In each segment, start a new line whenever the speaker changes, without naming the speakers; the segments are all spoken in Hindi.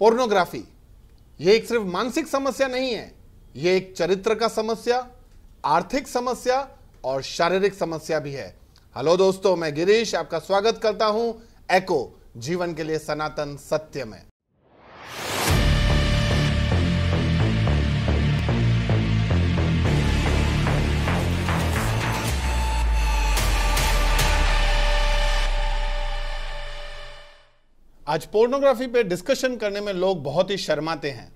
पोर्नोग्राफी यह एक सिर्फ़ मानसिक समस्या नहीं है यह एक चरित्र का समस्या, आर्थिक समस्या और शारीरिक समस्या भी है। हेलो दोस्तों, मैं गिरीश, आपका स्वागत करता हूँ एको जीवन के लिए सनातन सत्य में। आज पोर्नोग्राफी पे डिस्कशन करने में लोग बहुत ही शर्माते हैं,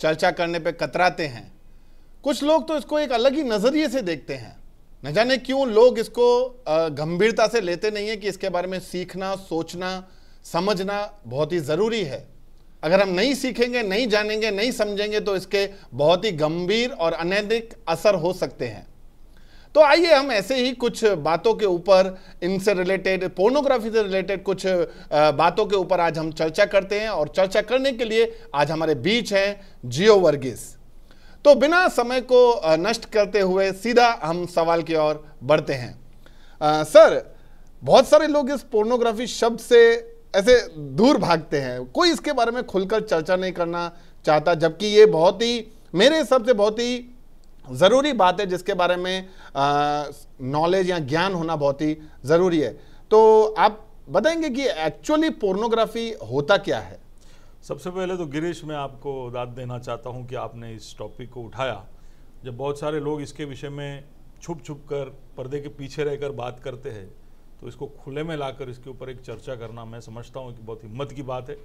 चर्चा करने पे कतराते हैं। कुछ लोग तो इसको एक अलग ही नज़रिए से देखते हैं। न जाने क्यों लोग इसको गंभीरता से लेते नहीं है कि इसके बारे में सीखना, सोचना, समझना बहुत ही ज़रूरी है। अगर हम नहीं सीखेंगे, नहीं जानेंगे, नहीं समझेंगे तो इसके बहुत ही गंभीर और अनैतिक असर हो सकते हैं। तो आइए हम ऐसे ही कुछ बातों के ऊपर इनसे रिलेटेड पोर्नोग्राफी से रिलेटेड कुछ बातों के ऊपर आज हम चर्चा करते हैं और चर्चा करने के लिए आज हमारे बीच हैं जियो वर्गीस। तो बिना समय को नष्ट करते हुए सीधा हम सवाल की ओर बढ़ते हैं। आ, सर बहुत सारे लोग इस पोर्नोग्राफी शब्द से ऐसे दूर भागते हैं। कोई इसके बारे में खुलकर चर्चा नहीं करना चाहता जबकि ये बहुत ही मेरे हिसाब से बहुत ही ज़रूरी बात है जिसके बारे में नॉलेज या ज्ञान होना बहुत ही ज़रूरी है। तो आप बताएँगे कि एक्चुअली पोर्नोग्राफी होता क्या है?
सबसे पहले तो गिरीश, मैं आपको दाद देना चाहता हूँ कि आपने इस टॉपिक को उठाया। जब बहुत सारे लोग इसके विषय में छुप छुप कर पर्दे के पीछे रहकर बात करते हैं तो इसको खुले में लाकर इसके ऊपर एक चर्चा करना मैं समझता हूँ कि बहुत हिम्मत की बात है।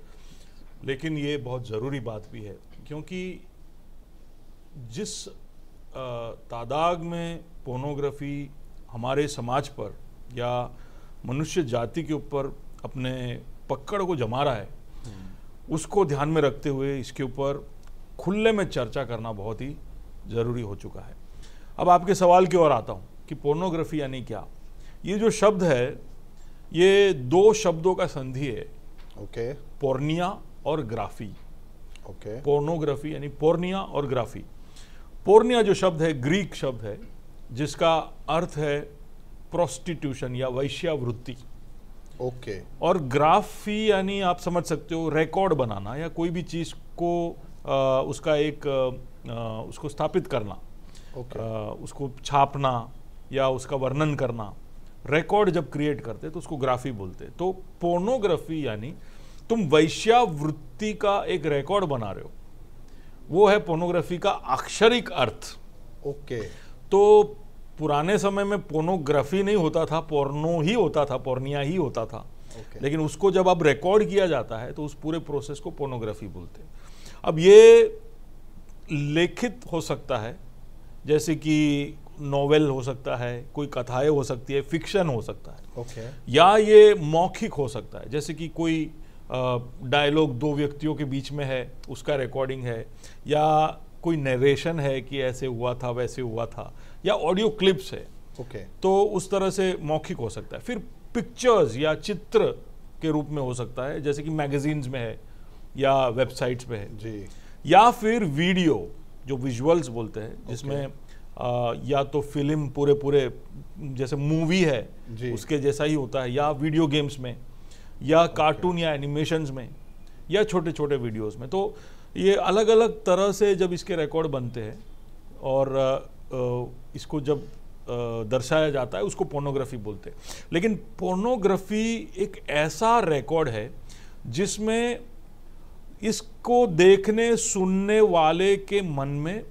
लेकिन ये बहुत ज़रूरी बात भी है, क्योंकि जिस तादाद में पोर्नोग्राफी हमारे समाज पर या मनुष्य जाति के ऊपर अपने पकड़ को जमा रहा है उसको ध्यान में रखते हुए इसके ऊपर खुले में चर्चा करना बहुत ही ज़रूरी हो चुका है। अब आपके सवाल की ओर आता हूँ कि पोर्नोग्राफी यानी क्या? ये जो शब्द है ये दो शब्दों का संधि है।
ओके। okay.
पोर्निया और ग्राफी।
ओके। Okay.
पोर्नोग्राफी यानी पोर्निया और ग्राफी। पोर्निया जो शब्द है ग्रीक शब्द है जिसका अर्थ है प्रोस्टिट्यूशन या वैश्यावृत्ति।
Okay okay.
और ग्राफी यानी आप समझ सकते हो रिकॉर्ड बनाना या कोई भी चीज़ को आ, उसका एक आ, उसको स्थापित करना
ओके
आ, उसको छापना या उसका वर्णन करना। रिकॉर्ड जब क्रिएट करते तो उसको ग्राफी बोलते तो पोर्नोग्राफी यानी तुम वैश्यावृत्ति का एक रिकॉर्ड बना रहे हो। वो है पोर्नोग्राफी का अक्षरिक अर्थ।
ओके
तो पुराने समय में पोर्नोग्राफी नहीं होता था पोर्नो ही होता था पोर्निया ही होता था।
Okay.
लेकिन उसको जब अब रिकॉर्ड किया जाता है तो उस पूरे प्रोसेस को पोर्नोग्राफी बोलते हैं। अब ये लेखित हो सकता है जैसे कि नोवेल हो सकता है कोई कथाएँ हो सकती है फिक्शन हो सकता है।
Okay.
या ये मौखिक हो सकता है जैसे कि कोई डायलॉग दो व्यक्तियों के बीच में है उसका रिकॉर्डिंग है या कोई नरेशन है कि ऐसे हुआ था वैसे हुआ था या ऑडियो क्लिप्स है
ओके okay.
तो उस तरह से मौखिक हो सकता है। फिर पिक्चर्स या चित्र के रूप में हो सकता है जैसे कि मैगजीन्स में है या वेबसाइट्स पे है।
जी।
या फिर वीडियो जो विजुअल्स बोलते हैं जिसमें आ, या तो फ़िल्म पूरे पूरे जैसे मूवी है उसके जैसा ही होता है या वीडियो गेम्स में। या कार्टून या एनिमेशंस में, या छोटे छोटे वीडियोस में। तो ये अलग अलग तरह से जब इसके रिकॉर्ड बनते हैं और इसको जब दर्शाया जाता है, उसको पोर्नोग्राफी बोलते हैं। लेकिन पोर्नोग्राफी एक ऐसा रिकॉर्ड है जिसमें इसको देखने, सुनने वाले के मन में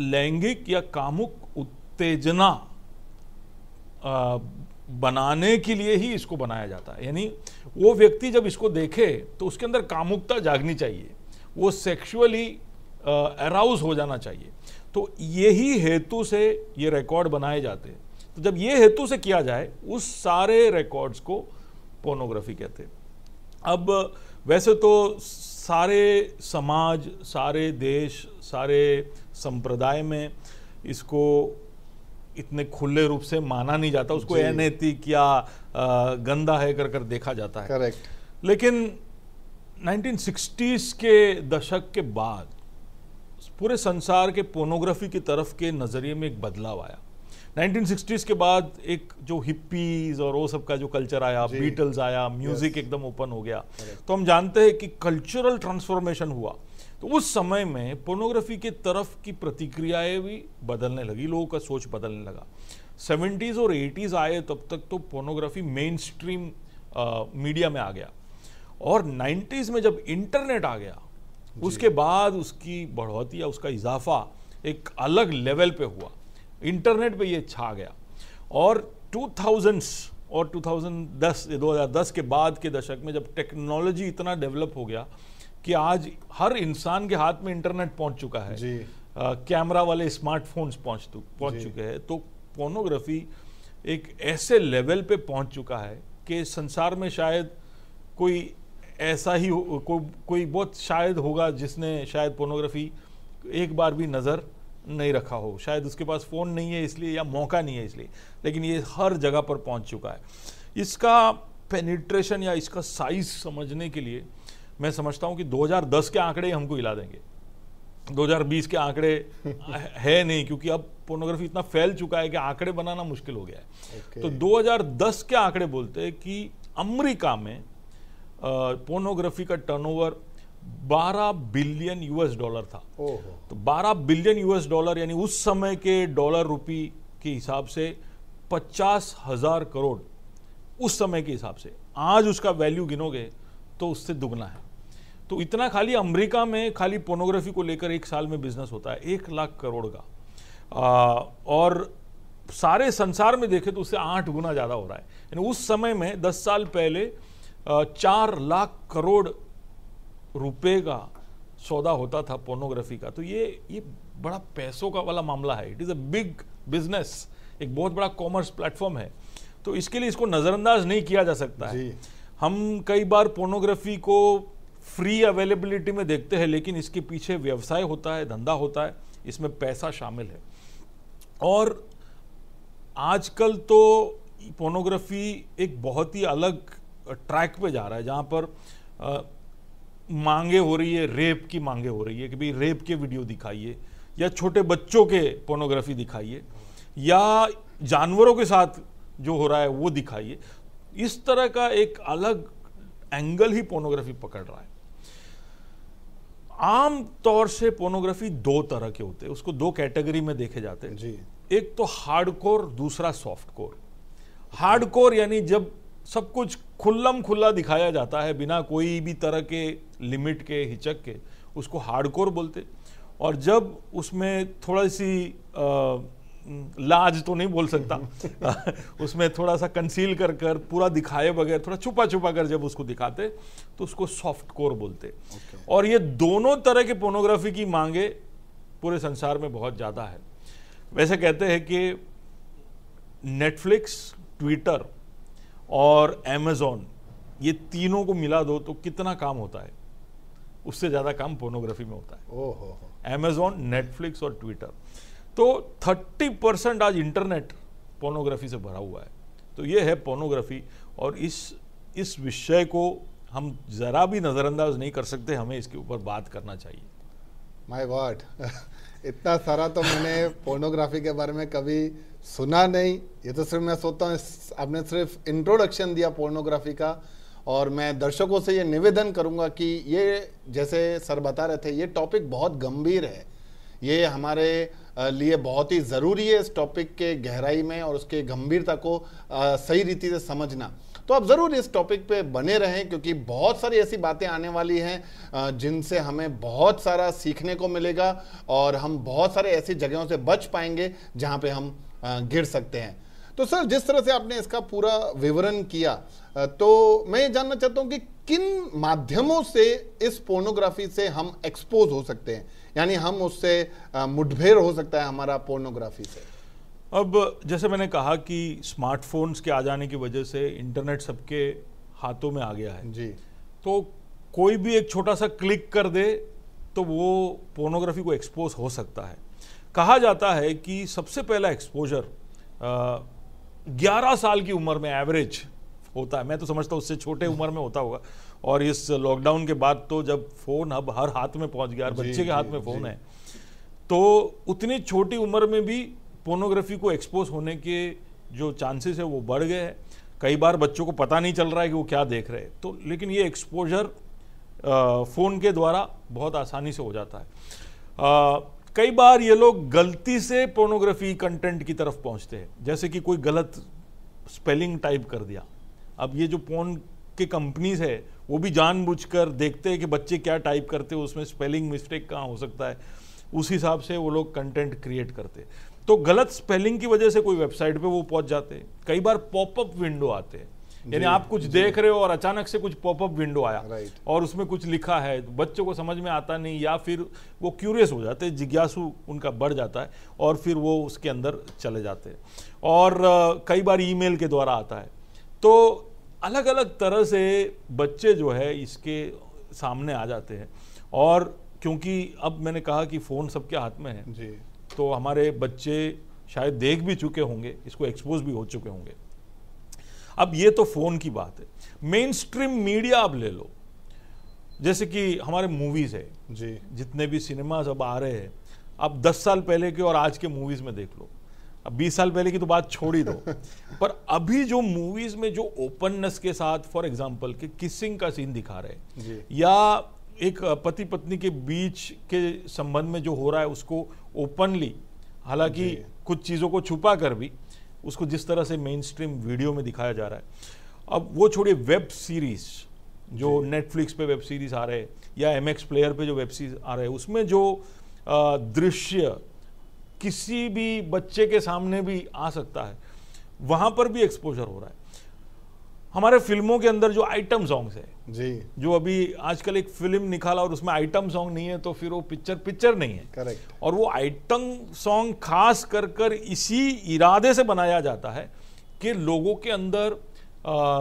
लैंगिक या कामुक उत्तेजना बनाने के लिए ही इसको बनाया जाता है। यानी वो व्यक्ति जब इसको देखे तो उसके अंदर कामुकता जागनी चाहिए। वो सेक्सुअली अराउज हो जाना चाहिए। तो यही हेतु से ये रिकॉर्ड बनाए जाते हैं। तो जब ये हेतु से किया जाए, उस सारे रिकॉर्ड्स को पोर्नोग्राफी कहते हैं। अब, वैसे तो सारे समाज, सारे देश, सारे संप्रदाय में इसको इतने खुले रूप से माना नहीं जाता उसको अनैतिक या गंदा है कर कर देखा जाता है।
करेक्ट।
लेकिन 1960s के दशक के बाद पूरे संसार के पोर्नोग्राफी की तरफ़ के नज़रिए में एक बदलाव आया। 1960s के बाद एक जो हिप्पीज और वो सब का जो कल्चर आया बीटल्स आया म्यूज़िक एकदम ओपन हो गया। तो हम जानते हैं कि कल्चरल ट्रांसफॉर्मेशन हुआ। तो उस समय में पोर्नोग्राफी के तरफ़ की प्रतिक्रियाएँ भी बदलने लगी लोगों का सोच बदलने लगा। सेवेंटीज और एटीज आए तब तक तो पोर्नोग्राफी मेन स्ट्रीम मीडिया में आ गया। और 90s में जब इंटरनेट आ गया उसके बाद उसकी बढ़ोतरी या उसका इजाफा एक अलग लेवल पे हुआ। इंटरनेट पे ये छा गया। और 2000s और 2010 ये 2010 के बाद के दशक में जब टेक्नोलॉजी इतना डेवलप हो गया कि आज हर इंसान के हाथ में इंटरनेट पहुँच चुका है।
जी।
अ, कैमरा वाले स्मार्टफोन्स पहुँच तु- पहुँच चुके हैं। तो पोर्नोग्राफी एक ऐसे लेवल पे पहुँच चुका है कि संसार में शायद कोई ऐसा ही हो, को, कोई बहुत शायद होगा जिसने शायद पोर्नोग्राफी एक बार भी नज़र नहीं रखा हो। शायद उसके पास फ़ोन नहीं है इसलिए या मौका नहीं है इसलिए लेकिन ये हर जगह पर पहुँच चुका है। इसका पेनिट्रेशन या इसका साइज़ समझने के लिए मैं समझता हूँ कि 2010 के आंकड़े ही हमको हिला देंगे। 2020 के आंकड़े है नहीं क्योंकि अब पोर्नोग्राफी इतना फैल चुका है कि आंकड़े बनाना मुश्किल हो गया है।
ओके।
तो 2010 के आंकड़े बोलते हैं कि अमेरिका में पोर्नोग्राफी का टर्नओवर 12 बिलियन यूएस डॉलर था।
ओहो।
तो 12 बिलियन यूएस डॉलर यानी उस समय के डॉलर रुपी के हिसाब से पचास हज़ार करोड़ उस समय के हिसाब से। आज उसका वैल्यू गिनोगे तो उससे दुगना है। तो इतना खाली अमेरिका में खाली पोर्नोग्राफी को लेकर एक साल में बिज़नेस होता है एक लाख करोड़ का। आ, और सारे संसार में देखें तो उससे आठ गुना ज़्यादा हो रहा है। यानी उस समय में दस साल पहले चार लाख करोड़ रुपए का सौदा होता था पोर्नोग्राफी का। तो ये ये बड़ा पैसों का वाला मामला है। It is a big business एक बहुत बड़ा कॉमर्स प्लेटफॉर्म है। तो इसके लिए इसको नज़रअंदाज नहीं किया जा सकता है। हम कई बार पोर्नोग्राफी को फ्री अवेलेबिलिटी में देखते हैं लेकिन इसके पीछे व्यवसाय होता है धंधा होता है इसमें पैसा शामिल है। और आजकल तो पोर्नोग्राफी एक बहुत ही अलग ट्रैक पे जा रहा है जहाँ पर अ, मांगे हो रही है रेप की मांगे हो रही है कि भाई रेप के वीडियो दिखाइए या छोटे बच्चों के पोर्नोग्राफी दिखाइए या जानवरों के साथ जो हो रहा है वो दिखाइए। इस तरह का एक अलग एंगल ही पोर्नोग्राफी पकड़ रहा है। आम तौर से पोर्नोग्राफी दो तरह के होते हैं। उसको दो कैटेगरी में देखे जाते हैं।
जी।
एक तो हार्ड कोर दूसरा सॉफ्ट कोर हार्ड कोर यानी जब सब कुछ खुल्लम खुल्ला दिखाया जाता है बिना कोई भी तरह के लिमिट के हिचक के उसको हार्ड कोर बोलते और जब उसमें थोड़ी सी अ, लाज तो नहीं बोल सकता। उसमें थोड़ा सा कंसील कर कर पूरा दिखाए बगैर थोड़ा छुपा छुपा कर जब उसको दिखाते तो उसको सॉफ्ट कोर बोलते। Okay. और ये दोनों तरह के पोर्नोग्राफी की मांगे पूरे संसार में बहुत ज़्यादा है। वैसे कहते हैं कि नेटफ्लिक्स ट्विटर और अमेजोन ये तीनों को मिला दो तो कितना काम होता है? उससे ज़्यादा काम पोर्नोग्राफी में होता है।
ओहो
अमेजोन नेटफ्लिक्स और ट्विटर तो 30 परसेंट आज इंटरनेट पोर्नोग्राफी से भरा हुआ है। तो ये है पोर्नोग्राफी और इस इस विषय को हम ज़रा भी नज़रअंदाज नहीं कर सकते, हमें इसके ऊपर बात करना चाहिए।
माय गॉड इतना सारा तो मैंने पोर्नोग्राफी के बारे में कभी सुना नहीं। ये तो सिर्फ़ मैं सोचता हूँ आपने सिर्फ़ इंट्रोडक्शन दिया पोर्नोग्राफी का और मैं दर्शकों से ये निवेदन करूँगा कि ये, जैसे सर बता रहे थे, ये टॉपिक बहुत गंभीर है। ये हमारे लिए बहुत ही ज़रूरी है इस टॉपिक के गहराई में और उसके गंभीरता को सही रीति से समझना। तो आप ज़रूर इस टॉपिक पे बने रहें क्योंकि बहुत सारी ऐसी बातें आने वाली हैं जिनसे हमें बहुत सारा सीखने को मिलेगा और हम बहुत सारे ऐसी जगहों से बच पाएँगे जहाँ पे हम गिर सकते हैं। तो सर, जिस तरह से आपने इसका पूरा विवरण किया तो मैं ये जानना चाहता हूँ कि किन माध्यमों से इस पोर्नोग्राफी से हम एक्सपोज हो सकते हैं? यानी हम उससे मुठभेड़ हो सकता है हमारा पोर्नोग्राफी से।
अब जैसे मैंने कहा कि स्मार्टफोन्स के आ जाने की वजह से इंटरनेट सबके हाथों में आ गया है।
जी।
तो कोई भी एक छोटा सा क्लिक कर दे तो वो पोर्नोग्राफी को एक्सपोज हो सकता है। कहा जाता है कि सबसे पहला एक्सपोजर ग्यारह साल की उम्र में एवरेज होता है। मैं तो समझता हूँ उससे छोटे उम्र में होता होगा। और इस लॉकडाउन के बाद तो जब फ़ोन अब हर हाथ में पहुँच गया हर बच्चे के हाथ में फ़ोन है तो उतनी छोटी उम्र में भी पोर्नोग्राफी को एक्सपोज होने के जो चांसेस है वो बढ़ गए हैं। कई बार बच्चों को पता नहीं चल रहा है कि वो क्या देख रहे हैं। तो लेकिन ये एक्सपोजर फ़ोन के द्वारा बहुत आसानी से हो जाता है। आ, कई बार ये लोग गलती से पोर्नोग्राफी कंटेंट की तरफ़ पहुँचते हैं। जैसे कि कोई गलत स्पेलिंग टाइप कर दिया। अब ये जो पोर्न के कंपनीज़ है वो भी जानबूझकर देखते हैं कि बच्चे क्या टाइप करते हैं उसमें स्पेलिंग मिस्टेक कहाँ हो सकता है। उस हिसाब से वो लोग कंटेंट क्रिएट करते तो गलत स्पेलिंग की वजह से कोई वेबसाइट पे वो पहुँच जाते हैं। कई बार पॉपअप विंडो आते हैं। यानी आप कुछ देख रहे हो और अचानक से कुछ पॉपअप विंडो आया. और उसमें कुछ लिखा है तो बच्चों को समझ में आता नहीं या फिर वो क्यूरियस हो जाते जिज्ञासु उनका बढ़ जाता है और फिर वो उसके अंदर चले जाते हैं। और कई बार ईमेल के द्वारा आता है। तो अलग अलग तरह से बच्चे जो है इसके सामने आ जाते हैं। और क्योंकि अब मैंने कहा कि फ़ोन सबके हाथ में है
जी।
तो हमारे बच्चे शायद देख भी चुके होंगे इसको एक्सपोज भी हो चुके होंगे। अब ये तो फ़ोन की बात है। मेन स्ट्रीम मीडिया आप ले लो। जैसे कि हमारे मूवीज़ है।
जी।
जितने भी सिनेमाज अब आ रहे हैं आप 10 साल पहले के और आज के मूवीज़ में देख लो। अब 20 साल पहले की तो बात छोड़ ही दो। पर अभी जो मूवीज़ में जो ओपननेस के साथ फॉर एग्जांपल कि किसिंग का सीन दिखा रहे हैं या एक पति पत्नी के बीच के संबंध में जो हो रहा है उसको ओपनली हालाँकि कुछ चीज़ों को छुपा कर भी उसको जिस तरह से मेन स्ट्रीम वीडियो में दिखाया जा रहा है। अब वो छोड़िए वेब सीरीज़ जो नेटफ्लिक्स पे वेब सीरीज़ आ रहे हैं या एमएक्स प्लेयर पे जो वेब सीरीज़ आ रहे हैं उसमें जो दृश्य किसी भी बच्चे के सामने भी आ सकता है। वहाँ पर भी एक्सपोजर हो रहा है। हमारे फ़िल्मों के अंदर जो आइटम सॉन्ग्स है
जी।
जो अभी आजकल एक फ़िल्म निकाला और उसमें आइटम सॉन्ग नहीं है तो फिर वो पिक्चर पिक्चर नहीं है।
करेक्ट
और वो आइटम सॉन्ग खास कर कर इसी इरादे से बनाया जाता है कि लोगों के अंदर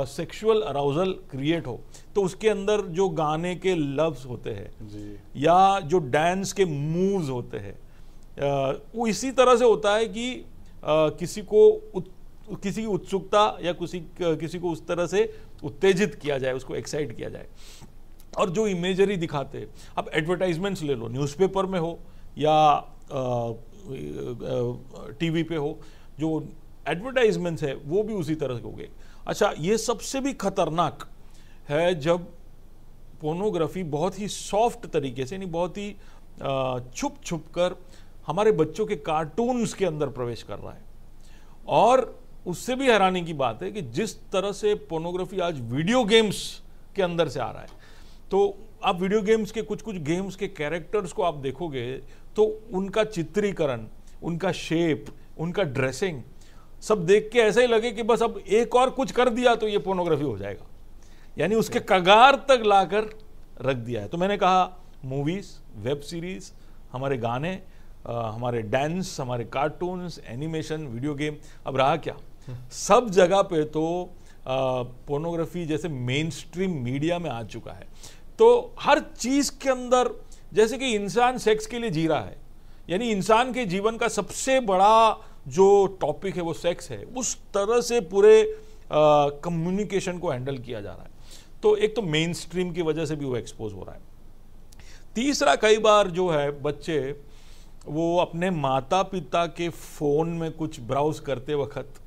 सेक्सुअल अराउजल क्रिएट हो। तो उसके अंदर जो गाने के लफ्ज होते हैं या जो डांस के मूव्स होते हैं वो इसी तरह से होता है कि अ, किसी को उत, किसी की उत्सुकता या किसी किसी को उस तरह से उत्तेजित किया जाए उसको एक्साइट किया जाए। और जो इमेजरी दिखाते अब एडवर्टाइजमेंट्स ले लो न्यूज़पेपर में हो या टीवी पे हो जो एडवर्टाइजमेंट्स है वो भी उसी तरह के हो गए। अच्छा ये सबसे भी खतरनाक है जब पोर्नोग्राफी बहुत ही सॉफ्ट तरीके से यानी बहुत ही छुप छुप कर हमारे बच्चों के कार्टून्स के अंदर प्रवेश कर रहा है। और उससे भी हैरानी की बात है कि जिस तरह से पोर्नोग्राफी आज वीडियो गेम्स के अंदर से आ रहा है। तो आप वीडियो गेम्स के कुछ कुछ गेम्स के कैरेक्टर्स को आप देखोगे तो उनका चित्रीकरण, उनका शेप उनका ड्रेसिंग सब देख के ऐसा ही लगे कि बस अब एक और कुछ कर दिया तो ये पोर्नोग्राफी हो जाएगा। यानी उसके कगार तक लाकर रख दिया है। तो मैंने कहा मूवीज़ वेब सीरीज़ हमारे गाने हमारे डांस, हमारे कार्टून्स, एनिमेशन, वीडियो गेम, अब रहा क्या? सब जगह पे तो पोर्नोग्राफी जैसे मेन स्ट्रीम मीडिया में आ चुका है। तो हर चीज़ के अंदर, जैसे कि इंसान सेक्स के लिए जी रहा है, यानी इंसान के जीवन का सबसे बड़ा जो टॉपिक है वो सेक्स है, उस तरह से पूरे कम्युनिकेशन को हैंडल किया जा रहा है। तो एक तो मेन स्ट्रीम की वजह से भी वो एक्सपोज हो रहा है। तीसरा कई बार जो है, बच्चे वो अपने माता पिता के फ़ोन में कुछ ब्राउज करते वक्त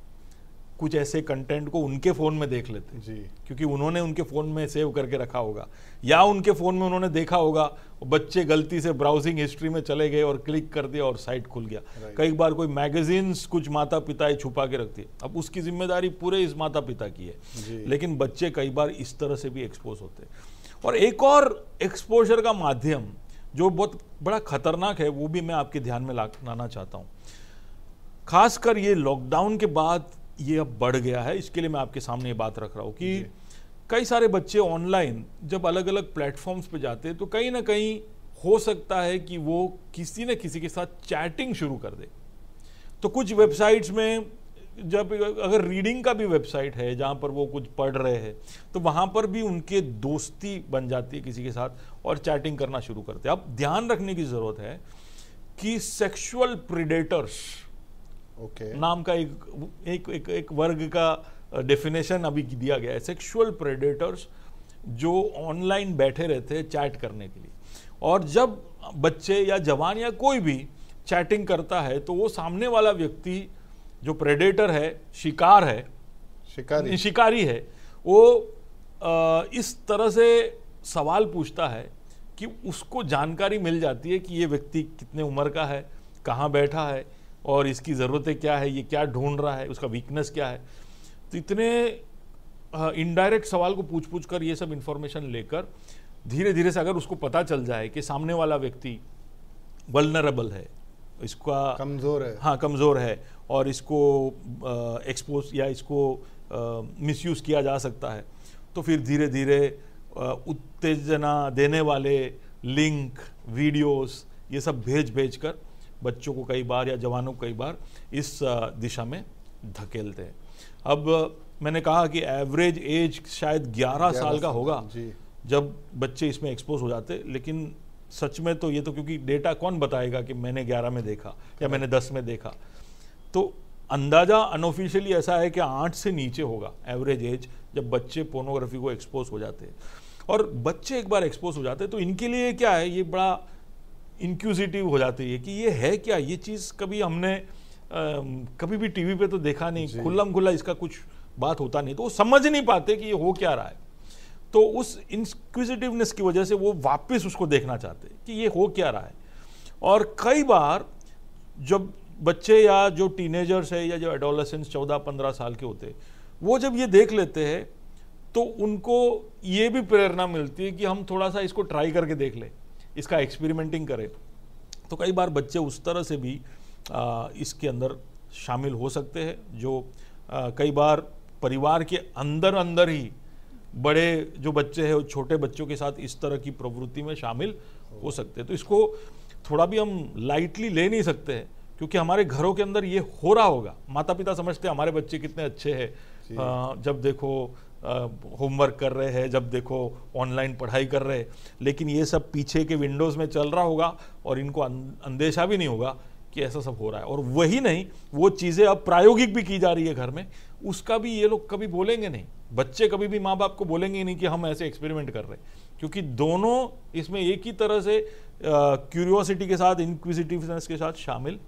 कुछ ऐसे कंटेंट को उनके फ़ोन में देख लेते हैं।
जी।
क्योंकि उन्होंने उनके फ़ोन में सेव करके रखा होगा। या उनके फ़ोन में उन्होंने देखा होगा बच्चे गलती से ब्राउजिंग हिस्ट्री में चले गए और क्लिक कर दिया और साइट खुल गया। कई बार कोई मैगजीन्स कुछ माता पिता छुपा के रखती है। अब उसकी ज़िम्मेदारी पूरे इस माता पिता की है। लेकिन बच्चे कई बार इस तरह से भी एक्सपोज होते हैं। और एक और एक्सपोजर का माध्यम जो बहुत बड़ा खतरनाक है वो भी मैं आपके ध्यान में लाना चाहता हूँ। खासकर ये लॉकडाउन के बाद ये अब बढ़ गया है इसके लिए मैं आपके सामने ये बात रख रहा हूँ कि कई सारे बच्चे ऑनलाइन जब अलग अलग प्लेटफॉर्म्स पे जाते हैं तो कहीं ना कहीं हो सकता है कि वो किसी न किसी के साथ चैटिंग शुरू कर दे। तो कुछ वेबसाइट्स में जब अगर रीडिंग का भी वेबसाइट है जहाँ पर वो कुछ पढ़ रहे हैं तो वहाँ पर भी उनके दोस्ती बन जाती है किसी के साथ और चैटिंग करना शुरू करते हैं। अब ध्यान रखने की ज़रूरत है कि सेक्सुअल प्रिडेटर्स
ओके
नाम का एक एक एक, एक वर्ग का डेफिनेशन अभी दिया गया है। सेक्सुअल प्रेडेटर्स जो ऑनलाइन बैठे रहते हैं चैट करने के लिए। और जब बच्चे या जवान या कोई भी चैटिंग करता है तो वो सामने वाला व्यक्ति जो प्रेडेटर है शिकार है
शिकारी।
शिकारी है वो अ, इस तरह से सवाल पूछता है कि उसको जानकारी मिल जाती है कि ये व्यक्ति कितने उम्र का है कहाँ बैठा है और इसकी ज़रूरतें क्या है ये क्या ढूंढ रहा है उसका वीकनेस क्या है। तो इतने इनडायरेक्ट सवाल को पूछ पूछ कर ये सब इंफॉर्मेशन लेकर धीरे धीरे से अगर उसको पता चल जाए कि सामने वाला व्यक्ति वल्नरेबल है इसका
कमज़ोर है।
हाँ कमज़ोर है और इसको एक्सपोज या इसको मिसयूज़ किया जा सकता है। तो फिर धीरे धीरे उत्तेजना देने वाले लिंक वीडियोस ये सब भेज भेज कर बच्चों को कई बार या जवानों को कई बार इस दिशा में धकेलते हैं। अब मैंने कहा कि एवरेज एज शायद 11 साल का होगा जब बच्चे इसमें एक्सपोज हो जाते लेकिन सच में तो ये तो क्योंकि डेटा कौन बताएगा कि मैंने 11 में देखा या मैंने 10 में देखा? तो अंदाज़ा अनऑफिशियली ऐसा है कि आठ से नीचे होगा एवरेज एज जब बच्चे पोर्नोग्राफी को एक्सपोज हो जाते हैं। और बच्चे एक बार एक्सपोज हो जाते हैं तो इनके लिए क्या है? ये बड़ा इंक्यूजिटिव हो जाती है कि ये है क्या? ये चीज़ कभी हमने अम, कभी भी टीवी पे तो देखा नहीं खुल्लम खुल्ला इसका कुछ बात होता नहीं तो वो समझ नहीं पाते कि ये हो क्या रहा है। तो उस इंक्विजिटिवनेस की वजह से वो वापस उसको देखना चाहते कि ये हो क्या रहा है। और कई बार जब बच्चे या जो टीनेजर्स है या जो एडोलेसेंस चौदह पंद्रह साल के होते हैं वो जब ये देख लेते हैं तो उनको ये भी प्रेरणा मिलती है कि हम थोड़ा सा इसको ट्राई करके देख लें इसका एक्सपेरिमेंटिंग करें। तो कई बार बच्चे उस तरह से भी आ, इसके अंदर शामिल हो सकते हैं जो आ, कई बार परिवार के अंदर अंदर ही बड़े जो बच्चे हैं वो छोटे बच्चों के साथ इस तरह की प्रवृत्ति में शामिल हो सकते हैं। तो इसको थोड़ा भी हम लाइटली ले नहीं सकते हैं। क्योंकि हमारे घरों के अंदर ये हो रहा होगा। माता पिता समझते हैं हमारे बच्चे कितने अच्छे हैं। जब देखो होमवर्क कर रहे हैं जब देखो ऑनलाइन पढ़ाई कर रहे हैं। लेकिन ये सब पीछे के विंडोज़ में चल रहा होगा और इनको अं- अंदेशा भी नहीं होगा कि ऐसा सब हो रहा है। और वही नहीं वो चीज़ें अब प्रायोगिक भी की जा रही है घर में। उसका भी ये लोग कभी बोलेंगे नहीं। बच्चे कभी भी माँ बाप को बोलेंगे ही नहीं कि हम ऐसे एक्सपेरिमेंट कर रहे हैं। क्योंकि दोनों इसमें एक ही तरह से क्यूरियोसिटी के साथ इंक्विजिटिवनेस के साथ शामिल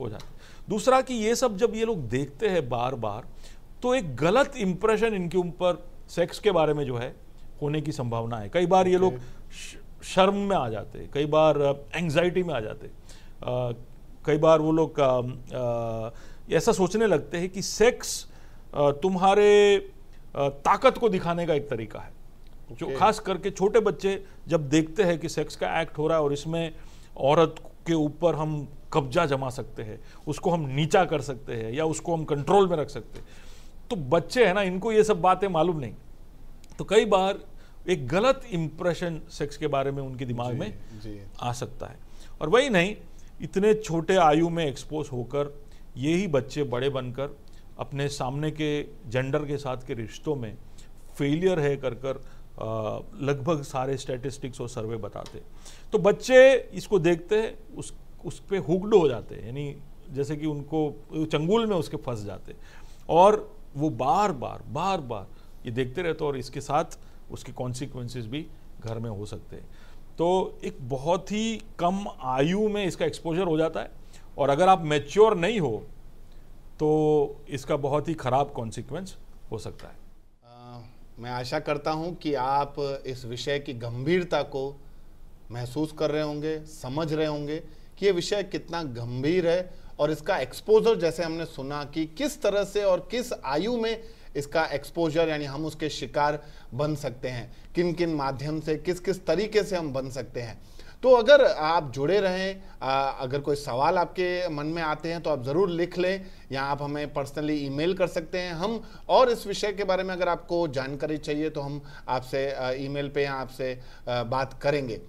हो जाते हैं। दूसरा कि ये सब जब ये लोग देखते हैं बार बार तो एक गलत इंप्रेशन इनके ऊपर सेक्स के बारे में जो है होने की संभावना है। कई बार ये लोग शर्म में आ जाते हैं कई बार एंग्जाइटी में आ जाते हैं। कई बार वो लोग ऐसा सोचने लगते हैं कि सेक्स तुम्हारे ताकत को दिखाने का एक तरीका है। जो खास करके छोटे बच्चे जब देखते हैं कि सेक्स का एक्ट हो रहा है और इसमें औरत के ऊपर हम कब्जा जमा सकते हैं उसको हम नीचा कर सकते हैं या उसको हम कंट्रोल में रख सकते हैं। तो बच्चे हैं ना इनको ये सब बातें मालूम नहीं। तो कई बार एक गलत इंप्रेशन सेक्स के बारे में उनके दिमाग में
जी।
आ सकता है। और वही नहीं इतने छोटे आयु में एक्सपोज होकर यही बच्चे बड़े बनकर अपने सामने के जेंडर के साथ के रिश्तों में फेलियर है कर कर लगभग सारे स्टैटिस्टिक्स और सर्वे बताते तो बच्चे इसको देखते हैं, उस उस पर हुक्ड हो जाते हैं, यानी जैसे कि उनको, चंगुल में उसके फंस जाते और वो बार बार बार बार ये देखते रहते और इसके साथ उसके कॉन्सिक्वेंसेस भी घर में हो सकते हैं। तो एक बहुत ही कम आयु में इसका एक्सपोजर हो जाता है और अगर आप मैच्योर नहीं हो तो इसका बहुत ही खराब कॉन्सिक्वेंस हो सकता है।
मैं आशा करता हूँ कि आप इस विषय की गंभीरता को महसूस कर रहे होंगे, समझ रहे होंगे कि ये विषय कितना गंभीर है और इसका एक्सपोजर जैसे हमने सुना कि किस तरह से और किस आयु में इसका एक्सपोजर यानी हम उसके शिकार बन सकते हैं किन किन माध्यम से किस किस तरीके से हम बन सकते हैं। तो अगर आप जुड़े रहें आ, अगर कोई सवाल आपके मन में आते हैं तो आप ज़रूर लिख लें या आप हमें पर्सनली ईमेल कर सकते हैं। हम और इस विषय के बारे में अगर आपको जानकारी चाहिए तो हम आपसे ईमेल पे या आपसे बात करेंगे।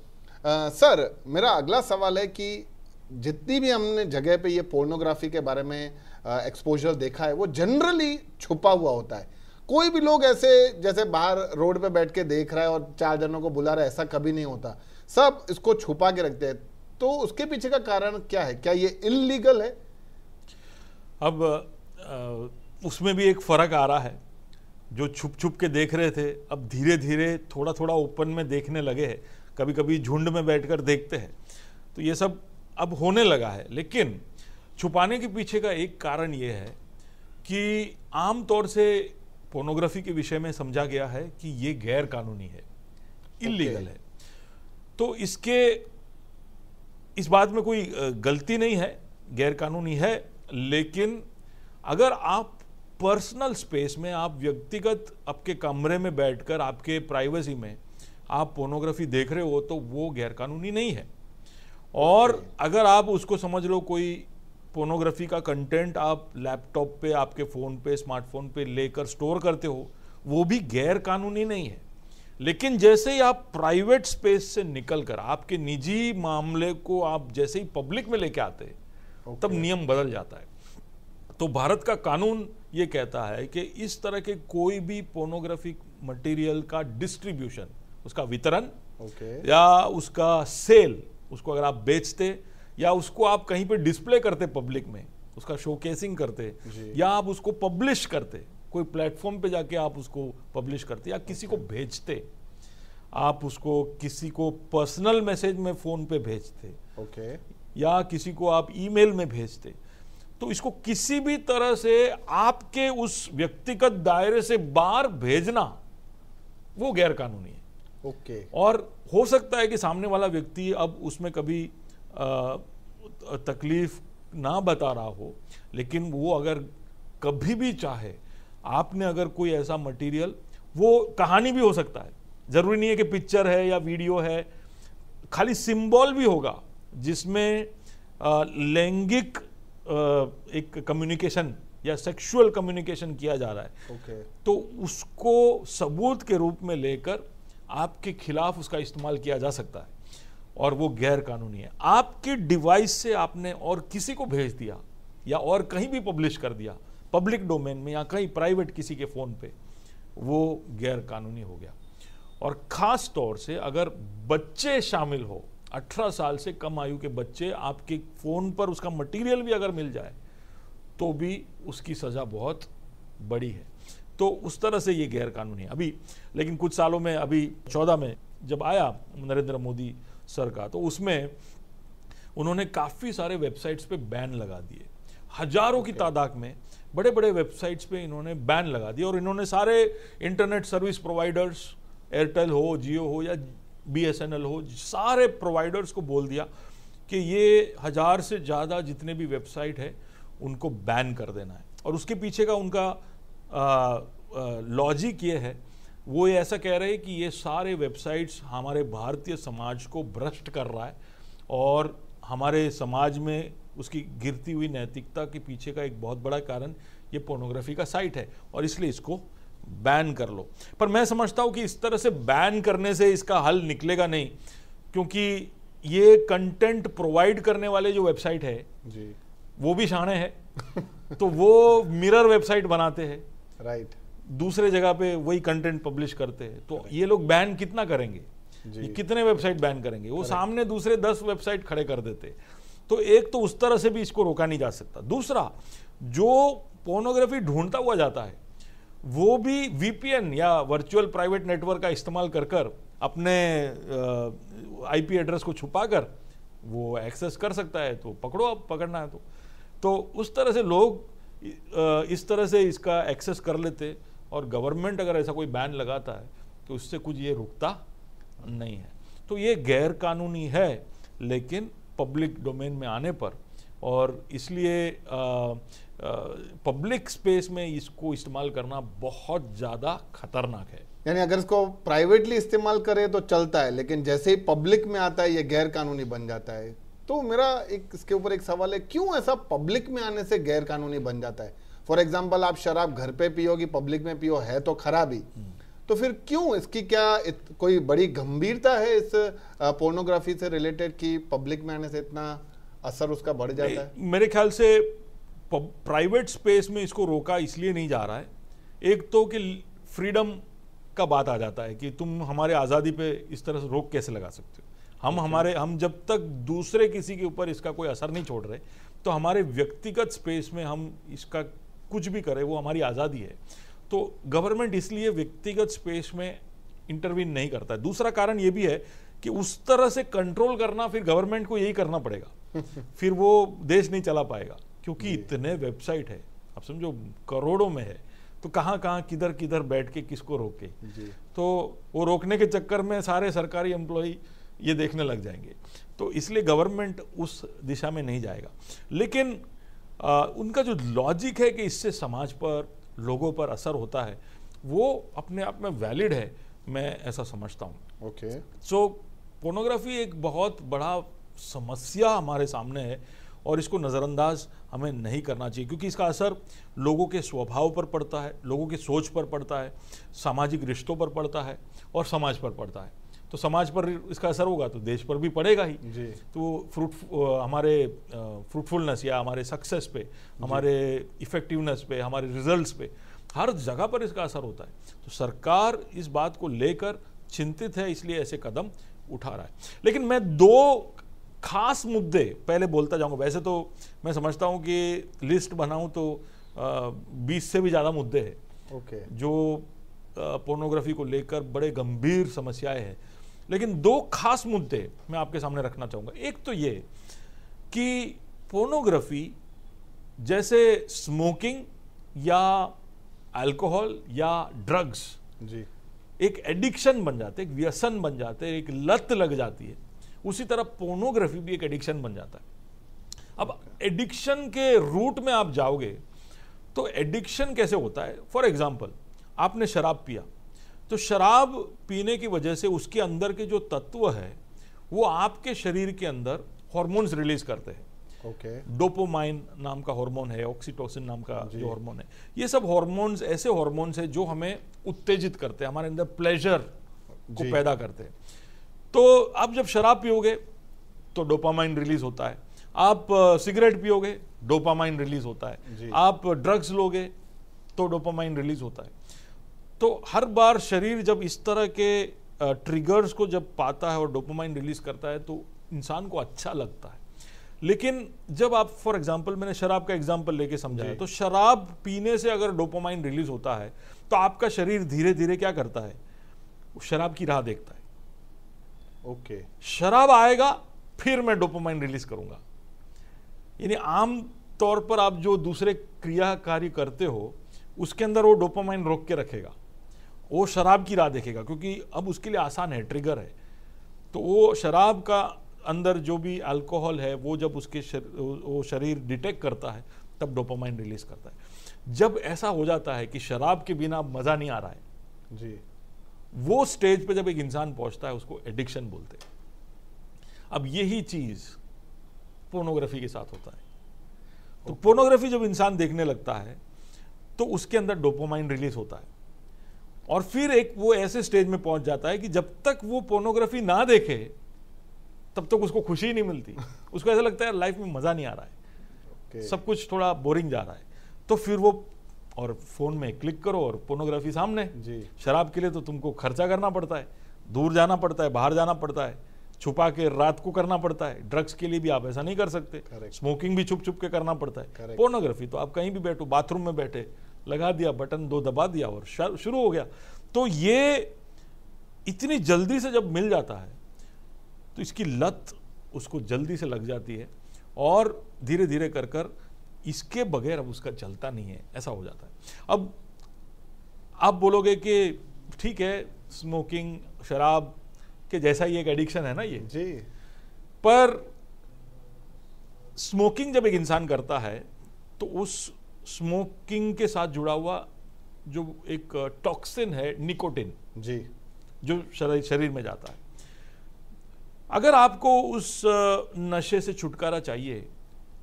आ, सर मेरा अगला सवाल है कि जितनी भी हमने जगह पे ये पोर्नोग्राफी के बारे में एक्सपोजर देखा है वो जनरली छुपा हुआ होता है। कोई भी लोग ऐसे जैसे बाहर रोड पे बैठ के देख रहा है और चार जनों को बुला रहा है ऐसा कभी नहीं होता। सब इसको छुपा के रखते हैं। तो उसके पीछे का कारण क्या है? क्या ये इलीगल है?
अब अ, उसमें भी एक फ़र्क आ रहा है। जो छुप छुप के देख रहे थे अब धीरे धीरे थोड़ा थोड़ा ओपन में देखने लगे हैं। कभी कभी झुंड में बैठकर देखते हैं। तो ये सब अब होने लगा है। लेकिन छुपाने के पीछे का एक कारण ये है कि आम तौर से पोर्नोग्राफी के विषय में समझा गया है कि ये गैर कानूनी है। Illegal okay. है। तो इसके इस बात में कोई गलती नहीं है गैरकानूनी है लेकिन अगर आप पर्सनल स्पेस में आप व्यक्तिगत आपके कमरे में बैठकर आपके प्राइवेसी में आप पोर्नोग्राफी देख रहे हो तो वो गैरकानूनी नहीं है। और अगर आप उसको समझ लो कोई पोर्नोग्राफी का कंटेंट आप लैपटॉप पे आपके फ़ोन पे स्मार्टफ़ोन पे लेकर स्टोर करते हो वो भी गैर कानूनी नहीं है। लेकिन जैसे ही आप प्राइवेट स्पेस से निकलकर आपके निजी मामले को आप जैसे ही पब्लिक में लेके आते हैं तब नियम बदल जाता है। तो भारत का कानून ये कहता है कि इस तरह के कोई भी पोर्नोग्राफिक मटेरियल का डिस्ट्रीब्यूशन उसका वितरण okay. या उसका सेल उसको अगर आप बेचते या उसको आप कहीं पे डिस्प्ले करते पब्लिक में उसका शोकेसिंग करते या आप उसको पब्लिश करते कोई प्लेटफॉर्म पे जाके आप उसको पब्लिश करते या किसी को भेजते आप उसको किसी को पर्सनल मैसेज में फ़ोन पे भेजते
ओके
या किसी को आप ईमेल में भेजते। तो इसको किसी भी तरह से आपके उस व्यक्तिगत दायरे से बाहर भेजना वो गैर कानूनी है।
ओके
और हो सकता है कि सामने वाला व्यक्ति अब उसमें कभी तकलीफ़ ना बता रहा हो लेकिन वो अगर कभी भी चाहे आपने अगर कोई ऐसा मटेरियल वो कहानी भी हो सकता है। ज़रूरी नहीं है कि पिक्चर है या वीडियो है खाली सिंबल भी होगा जिसमें लैंगिक एक कम्युनिकेशन या सेक्सुअल कम्युनिकेशन किया जा रहा है।
Okay.
तो उसको सबूत के रूप में लेकर आपके खिलाफ उसका इस्तेमाल किया जा सकता है। और वो गैर कानूनी है। आपके डिवाइस से आपने और किसी को भेज दिया या और कहीं भी पब्लिश कर दिया पब्लिक डोमेन में या कहीं प्राइवेट किसी के फ़ोन पे वो गैर कानूनी हो गया। और ख़ास तौर से अगर बच्चे शामिल हो 18 साल से कम आयु के बच्चे आपके फ़ोन पर उसका मटेरियल भी अगर मिल जाए तो भी उसकी सज़ा बहुत बड़ी है। तो उस तरह से ये गैर कानूनी है। अभी लेकिन कुछ सालों में अभी चौदह में जब आया नरेंद्र मोदी सर का तो उसमें उन्होंने काफ़ी सारे वेबसाइट्स पे बैन लगा दिए। हज़ारों की तादाद में बड़े बड़े वेबसाइट्स पे इन्होंने बैन लगा दिया और इन्होंने सारे इंटरनेट सर्विस प्रोवाइडर्स, एयरटेल हो, जियो हो या बीएसएनएल हो, सारे प्रोवाइडर्स को बोल दिया कि ये हज़ार से ज़्यादा जितने भी वेबसाइट है, उनको बैन कर देना है। और उसके पीछे का उनका लॉजिक ये है, वो ये ऐसा कह रहे हैं कि ये सारे वेबसाइट्स हमारे भारतीय समाज को भ्रष्ट कर रहा है और हमारे समाज में उसकी गिरती हुई नैतिकता के पीछे का एक बहुत बड़ा कारण ये पोर्नोग्राफी का साइट है। और इसलिए इसको बैन कर लो। पर मैं समझता हूँ कि इस तरह से बैन करने से इसका हल निकलेगा नहीं क्योंकि ये कंटेंट प्रोवाइड करने वाले जो वेबसाइट है
जी।
वो भी शाणे है। तो वो मिरर वेबसाइट बनाते हैं।
राइट
दूसरे जगह पे वही कंटेंट पब्लिश करते हैं। तो ये लोग बैन कितना करेंगे? ये कितने वेबसाइट बैन करेंगे? वो सामने दूसरे दस वेबसाइट खड़े कर देते तो एक तो उस तरह से भी इसको रोका नहीं जा सकता। दूसरा, जो पोर्नोग्राफी ढूंढता हुआ जाता है, वो भी वीपीएन या वर्चुअल प्राइवेट नेटवर्क का इस्तेमाल कर कर अपने आईपी एड्रेस को छुपा कर वो एक्सेस कर सकता है तो पकड़ो अब, पकड़ना है तो। तो उस तरह से लोग इस तरह से इसका एक्सेस कर लेते और गवर्नमेंट अगर ऐसा कोई बैन लगाता है तो उससे कुछ ये रुकता नहीं है। तो ये गैर कानूनी है, लेकिन पब्लिक डोमेन में आने पर और इसलिए पब्लिक स्पेस में इसको इस्तेमाल करना बहुत ज़्यादा खतरनाक है।
यानी अगर इसको प्राइवेटली इस्तेमाल करें तो चलता है लेकिन जैसे ही पब्लिक में आता है ये गैर कानूनी बन जाता है। तो मेरा एक इसके ऊपर एक सवाल है क्यों ऐसा पब्लिक में आने से गैर कानूनी बन जाता है? फॉर एग्ज़ाम्पल आप शराब घर पे पियोगी पब्लिक में पियो है तो खराबी तो फिर क्यों इसकी क्या इत, कोई बड़ी गंभीरता है इस पोर्नोग्राफी से रिलेटेड कि पब्लिक में आने से इतना असर उसका बढ़ जाता है?
मेरे ख्याल से प्राइवेट स्पेस में इसको रोका इसलिए नहीं जा रहा है। एक तो कि फ्रीडम का बात आ जाता है कि तुम हमारे आज़ादी पे इस तरह से रोक कैसे लगा सकते हो? हम हमारे हम जब तक दूसरे किसी के ऊपर इसका कोई असर नहीं छोड़ रहे तो हमारे व्यक्तिगत स्पेस में हम इसका कुछ भी करें वो हमारी आज़ादी है। तो गवर्नमेंट इसलिए व्यक्तिगत स्पेस में इंटरवीन नहीं करता है। दूसरा कारण ये भी है कि उस तरह से कंट्रोल करना फिर गवर्नमेंट को यही करना पड़ेगा। फिर वो देश नहीं चला पाएगा क्योंकि इतने वेबसाइट है। आप समझो करोड़ों में है। तो कहाँ कहाँ किधर किधर बैठ के किसको रोके? तो वो रोकने के चक्कर में सारे सरकारी एम्प्लॉय ये देखने लग जाएँगे। तो इसलिए गवर्नमेंट उस दिशा में नहीं जाएगा। लेकिन आ, उनका जो लॉजिक है कि इससे समाज पर लोगों पर असर होता है वो अपने आप में वैलिड है मैं ऐसा समझता हूँ।
ओके
सो पोर्नोग्राफी एक बहुत बड़ा समस्या हमारे सामने है और इसको नज़रअंदाज हमें नहीं करना चाहिए क्योंकि इसका असर लोगों के स्वभाव पर पड़ता है लोगों के सोच पर पड़ता है सामाजिक रिश्तों पर पड़ता है और समाज पर पड़ता है। तो समाज पर इसका असर होगा तो देश पर भी पड़ेगा ही।
जी।
तो फ्रूट हमारे फ्रूटफुलनेस या हमारे सक्सेस पे हमारे इफेक्टिवनेस पे हमारे रिजल्ट्स पे हर जगह पर इसका असर होता है। तो सरकार इस बात को लेकर चिंतित है इसलिए ऐसे कदम उठा रहा है। लेकिन मैं दो खास मुद्दे पहले बोलता जाऊँगा। वैसे तो मैं समझता हूँ कि लिस्ट बनाऊँ तो बीस से भी ज़्यादा मुद्दे हैं।
ओके।
जो पोर्नोग्राफी को लेकर बड़े गंभीर समस्याएँ हैं। लेकिन दो खास मुद्दे मैं आपके सामने रखना चाहूँगा। एक तो ये कि पोर्नोग्राफी जैसे स्मोकिंग या अल्कोहल या ड्रग्स
जी।
एक एडिक्शन बन जाते एक व्यसन बन जाते एक लत लग जाती है। उसी तरह पोर्नोग्राफी भी एक एडिक्शन बन जाता है। अब एडिक्शन के रूट में आप जाओगे तो एडिक्शन कैसे होता है? फॉर एग्ज़ाम्पल आपने शराब पिया तो शराब पीने की वजह से उसके अंदर के जो तत्व है वो आपके शरीर के अंदर हॉर्मोन्स रिलीज़ करते हैं।
ओके
डोपोमाइन नाम का हार्मोन है ऑक्सीटोसिन नाम का जो। हार्मोन है। ये सब हार्मोन्स ऐसे हार्मोन्स है जो हमें उत्तेजित करते हैं हमारे अंदर प्लेजर को पैदा करते हैं। तो आप जब शराब पियोगे तो डोपामाइन रिलीज़ होता है। आप सिगरेट पियोगे डोपामाइन रिलीज़ होता है। आप ड्रग्स लोगे तो डोपामाइन रिलीज़ होता है। तो हर बार शरीर जब इस तरह के ट्रिगर्स को जब पाता है और डोपामाइन रिलीज़ करता है तो इंसान को अच्छा लगता है। लेकिन जब आप फॉर एग्जांपल मैंने शराब का एग्जांपल लेके समझाया तो शराब पीने से अगर डोपामाइन रिलीज़ होता है तो आपका शरीर धीरे धीरे क्या करता है? शराब की राह देखता है।
ओके
शराब आएगा फिर मैं डोपोमाइन रिलीज़ करूँगा। यानी आम तौर पर आप जो दूसरे क्रियाकारी करते हो उसके अंदर वो डोपोमाइन रोक के रखेगा। वो शराब की राह देखेगा क्योंकि अब उसके लिए आसान है ट्रिगर है। तो वो शराब का अंदर जो भी अल्कोहल है वो जब उसके शर, वो शरीर डिटेक्ट करता है तब डोपामाइन रिलीज़ करता है। जब ऐसा हो जाता है कि शराब के बिना मज़ा नहीं आ रहा है
जी।
वो स्टेज पे जब एक इंसान पहुँचता है उसको एडिक्शन बोलते हैं। अब यही चीज़ पोर्नोग्राफी के साथ होता है। तो पोर्नोग्राफी जब इंसान देखने लगता है तो उसके अंदर डोपामाइन रिलीज़ होता है। और फिर एक वो ऐसे स्टेज में पहुँच जाता है कि जब तक वो पोर्नोग्राफी ना देखे तब तक उसको खुशी ही नहीं मिलती। उसको ऐसा लगता है लाइफ में मज़ा नहीं आ रहा है।
ओके
सब कुछ थोड़ा बोरिंग जा रहा है। तो फिर वो और फ़ोन में क्लिक करो और पोर्नोग्राफी सामने।
जी।
शराब के लिए तो तुमको खर्चा करना पड़ता है दूर जाना पड़ता है बाहर जाना पड़ता है छुपा के रात को करना पड़ता है ड्रग्स के लिए भी आप ऐसा नहीं कर सकते।
Correct.
स्मोकिंग भी छुप छुप के करना पड़ता है। पोर्नोग्राफी तो आप कहीं भी बैठो बाथरूम में बैठे लगा दिया बटन दो दबा दिया और शुरू हो गया। तो ये इतनी जल्दी से जब मिल जाता है तो इसकी लत उसको जल्दी से लग जाती है और धीरे धीरे कर कर इसके बगैर अब उसका चलता नहीं है ऐसा हो जाता है। अब आप बोलोगे कि ठीक है स्मोकिंग शराब के जैसा ही एक एडिक्शन है ना ये।
जी।
पर स्मोकिंग जब एक इंसान करता है तो उस स्मोकिंग के साथ जुड़ा हुआ जो एक टॉक्सिन है निकोटिन
जी।
जो शरीर शरीर में जाता है। अगर आपको उस नशे से छुटकारा चाहिए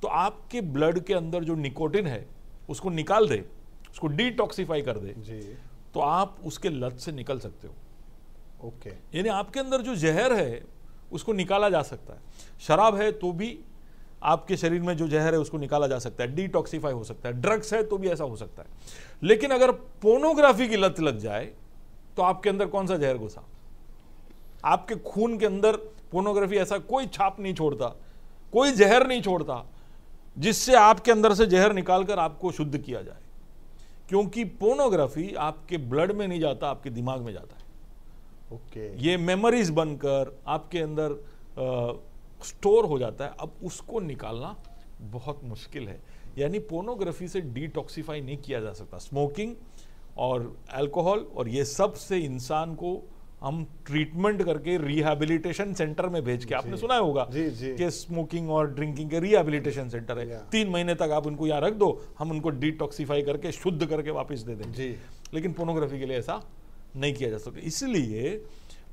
तो आपके ब्लड के अंदर जो निकोटिन है उसको निकाल दे उसको डिटॉक्सीफाई कर दे
जी।
तो आप उसके लत से निकल सकते हो।
ओके।
यानी आपके अंदर जो जहर है उसको निकाला जा सकता है। शराब है तो भी आपके शरीर में जो जहर है उसको निकाला जा सकता है डिटॉक्सीफाई हो सकता है। ड्रग्स है तो भी ऐसा हो सकता है। लेकिन अगर पोर्नोग्राफी की लत लग जाए तो आपके अंदर कौन सा जहर घुसा? आपके खून के अंदर पोर्नोग्राफी ऐसा कोई छाप नहीं छोड़ता कोई जहर नहीं छोड़ता। जिससे आपके अंदर से जहर निकालकर आपको शुद्ध किया जाए। क्योंकि पोर्नोग्राफी आपके ब्लड में नहीं जाता आपके दिमाग में जाता है।
ओके। okay.
ये मेमोरीज बनकर आपके अंदर स्टोर हो जाता है। अब उसको निकालना बहुत मुश्किल है। यानी पोर्नोग्राफी से डिटॉक्सीफाई नहीं किया जा सकता। स्मोकिंग और अल्कोहल और ये सबसे इंसान को हम ट्रीटमेंट करके रिहैबिलिटेशन सेंटर में भेज के आपने सुना होगा। कि स्मोकिंग और ड्रिंकिंग के रिहैबिलिटेशन सेंटर है। तीन महीने तक आप उनको यहाँ रख दो हम उनको डिटॉक्सिफाई करके शुद्ध करके वापस दे देंगे। लेकिन पोर्नोग्राफी के लिए ऐसा नहीं किया जा सकता। इसलिए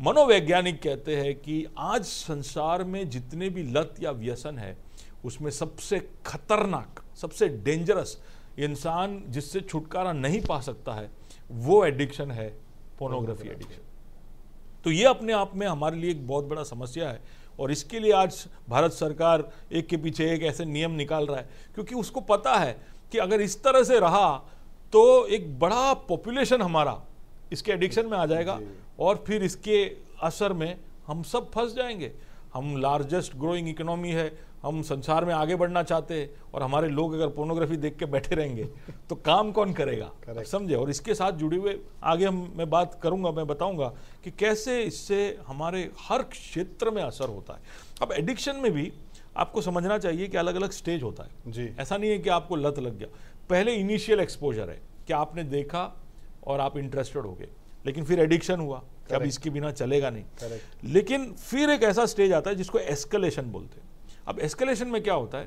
मनोवैज्ञानिक कहते हैं कि आज संसार में जितने भी लत या व्यसन है उसमें सबसे खतरनाक सबसे डेंजरस इंसान जिससे छुटकारा नहीं पा सकता है वो एडिक्शन है पोर्नोग्राफी एडिक्शन तो ये अपने आप में हमारे लिए एक बहुत बड़ा समस्या है। और इसके लिए आज भारत सरकार एक के पीछे एक ऐसे नियम निकाल रहा है क्योंकि उसको पता है कि अगर इस तरह से रहा तो एक बड़ा पॉपुलेशन हमारा इसके एडिक्शन में आ जाएगा और फिर इसके असर में हम सब फंस जाएँगे। हम लार्जेस्ट ग्रोइंग इकोनॉमी है हम संसार में आगे बढ़ना चाहते हैं और हमारे लोग अगर पोर्नोग्राफी देख के बैठे रहेंगे तो काम कौन करेगा? समझे? और इसके साथ जुड़े हुए आगे हम मैं बात करूँगा मैं बताऊँगा कि कैसे इससे हमारे हर क्षेत्र में असर होता है। अब एडिक्शन में भी आपको समझना चाहिए कि अलग अलग स्टेज होता है।
जी।
ऐसा नहीं है कि आपको लत लग गया। पहले इनिशियल एक्सपोजर है कि आपने देखा और आप इंटरेस्टेड हो गए लेकिन फिर एडिक्शन हुआ कि अब इसके बिना चलेगा नहीं। लेकिन फिर एक ऐसा स्टेज आता है जिसको एस्केलेशन बोलते हैं। अब एस्केलेशन में क्या होता है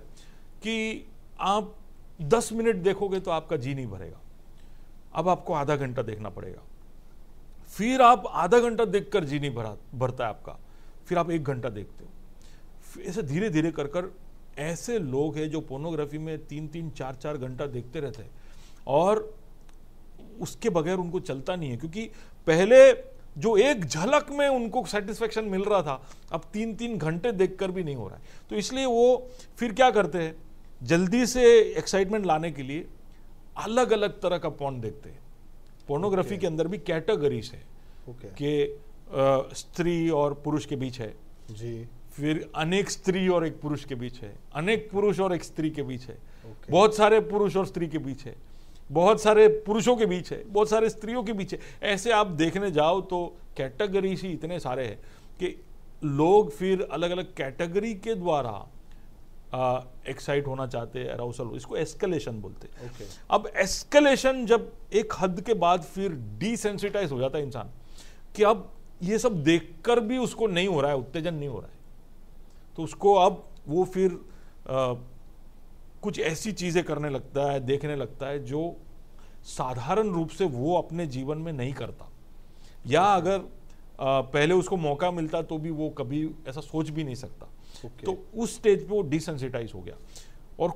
कि आप 10 मिनट देखोगे तो आपका जी नहीं भरेगा। अब आपको आधा घंटा देखना पड़ेगा। फिर आप आधा घंटा देखकर जी नहीं भरा भरता है आपका। फिर आप एक घंटा देखते हो। ऐसे धीरे धीरे कर कर ऐसे लोग हैं जो पोर्नोग्राफी में तीन तीन, चार चार घंटा देखते रहते हैं। और उसके बगैर उनको चलता नहीं है, क्योंकि पहले जो एक झलक में उनको सेटिस्फेक्शन मिल रहा था अब तीन तीन घंटे देखकर भी नहीं हो रहा है। तो इसलिए वो फिर क्या करते हैं? जल्दी से एक्साइटमेंट लाने के लिए अलग अलग तरह का पॉन देखते हैं। Pornography okay. के अंदर भी कैटेगरीज है
ओके
कि स्त्री और पुरुष के बीच है।
जी।
फिर अनेक स्त्री और एक पुरुष के बीच है। अनेक पुरुष और एक स्त्री के बीच है।
ओके
बहुत सारे पुरुष और स्त्री के बीच है। बहुत सारे पुरुषों के बीच है बहुत सारे स्त्रियों के बीच है। ऐसे आप देखने जाओ तो कैटेगरी ही इतने सारे हैं कि लोग फिर अलग अलग कैटेगरी के द्वारा एक्साइट होना चाहते हैं अराउसल इसको एस्केलेशन बोलते हैं।
ओके
अब एस्केलेशन जब एक हद के बाद फिर डिसेंसिटाइज हो जाता है इंसान कि अब ये सब देखकर भी उसको नहीं हो रहा है उत्तेजन नहीं हो रहा है। तो उसको अब वो फिर अ, कुछ ऐसी चीज़ें करने लगता है देखने लगता है जो साधारण रूप से वो अपने जीवन में नहीं करता। या अगर अ, पहले उसको मौका मिलता तो भी वो कभी ऐसा सोच भी नहीं सकता।
ओके।
तो उस स्टेज पे वो डिसेंसिटाइज हो गया। और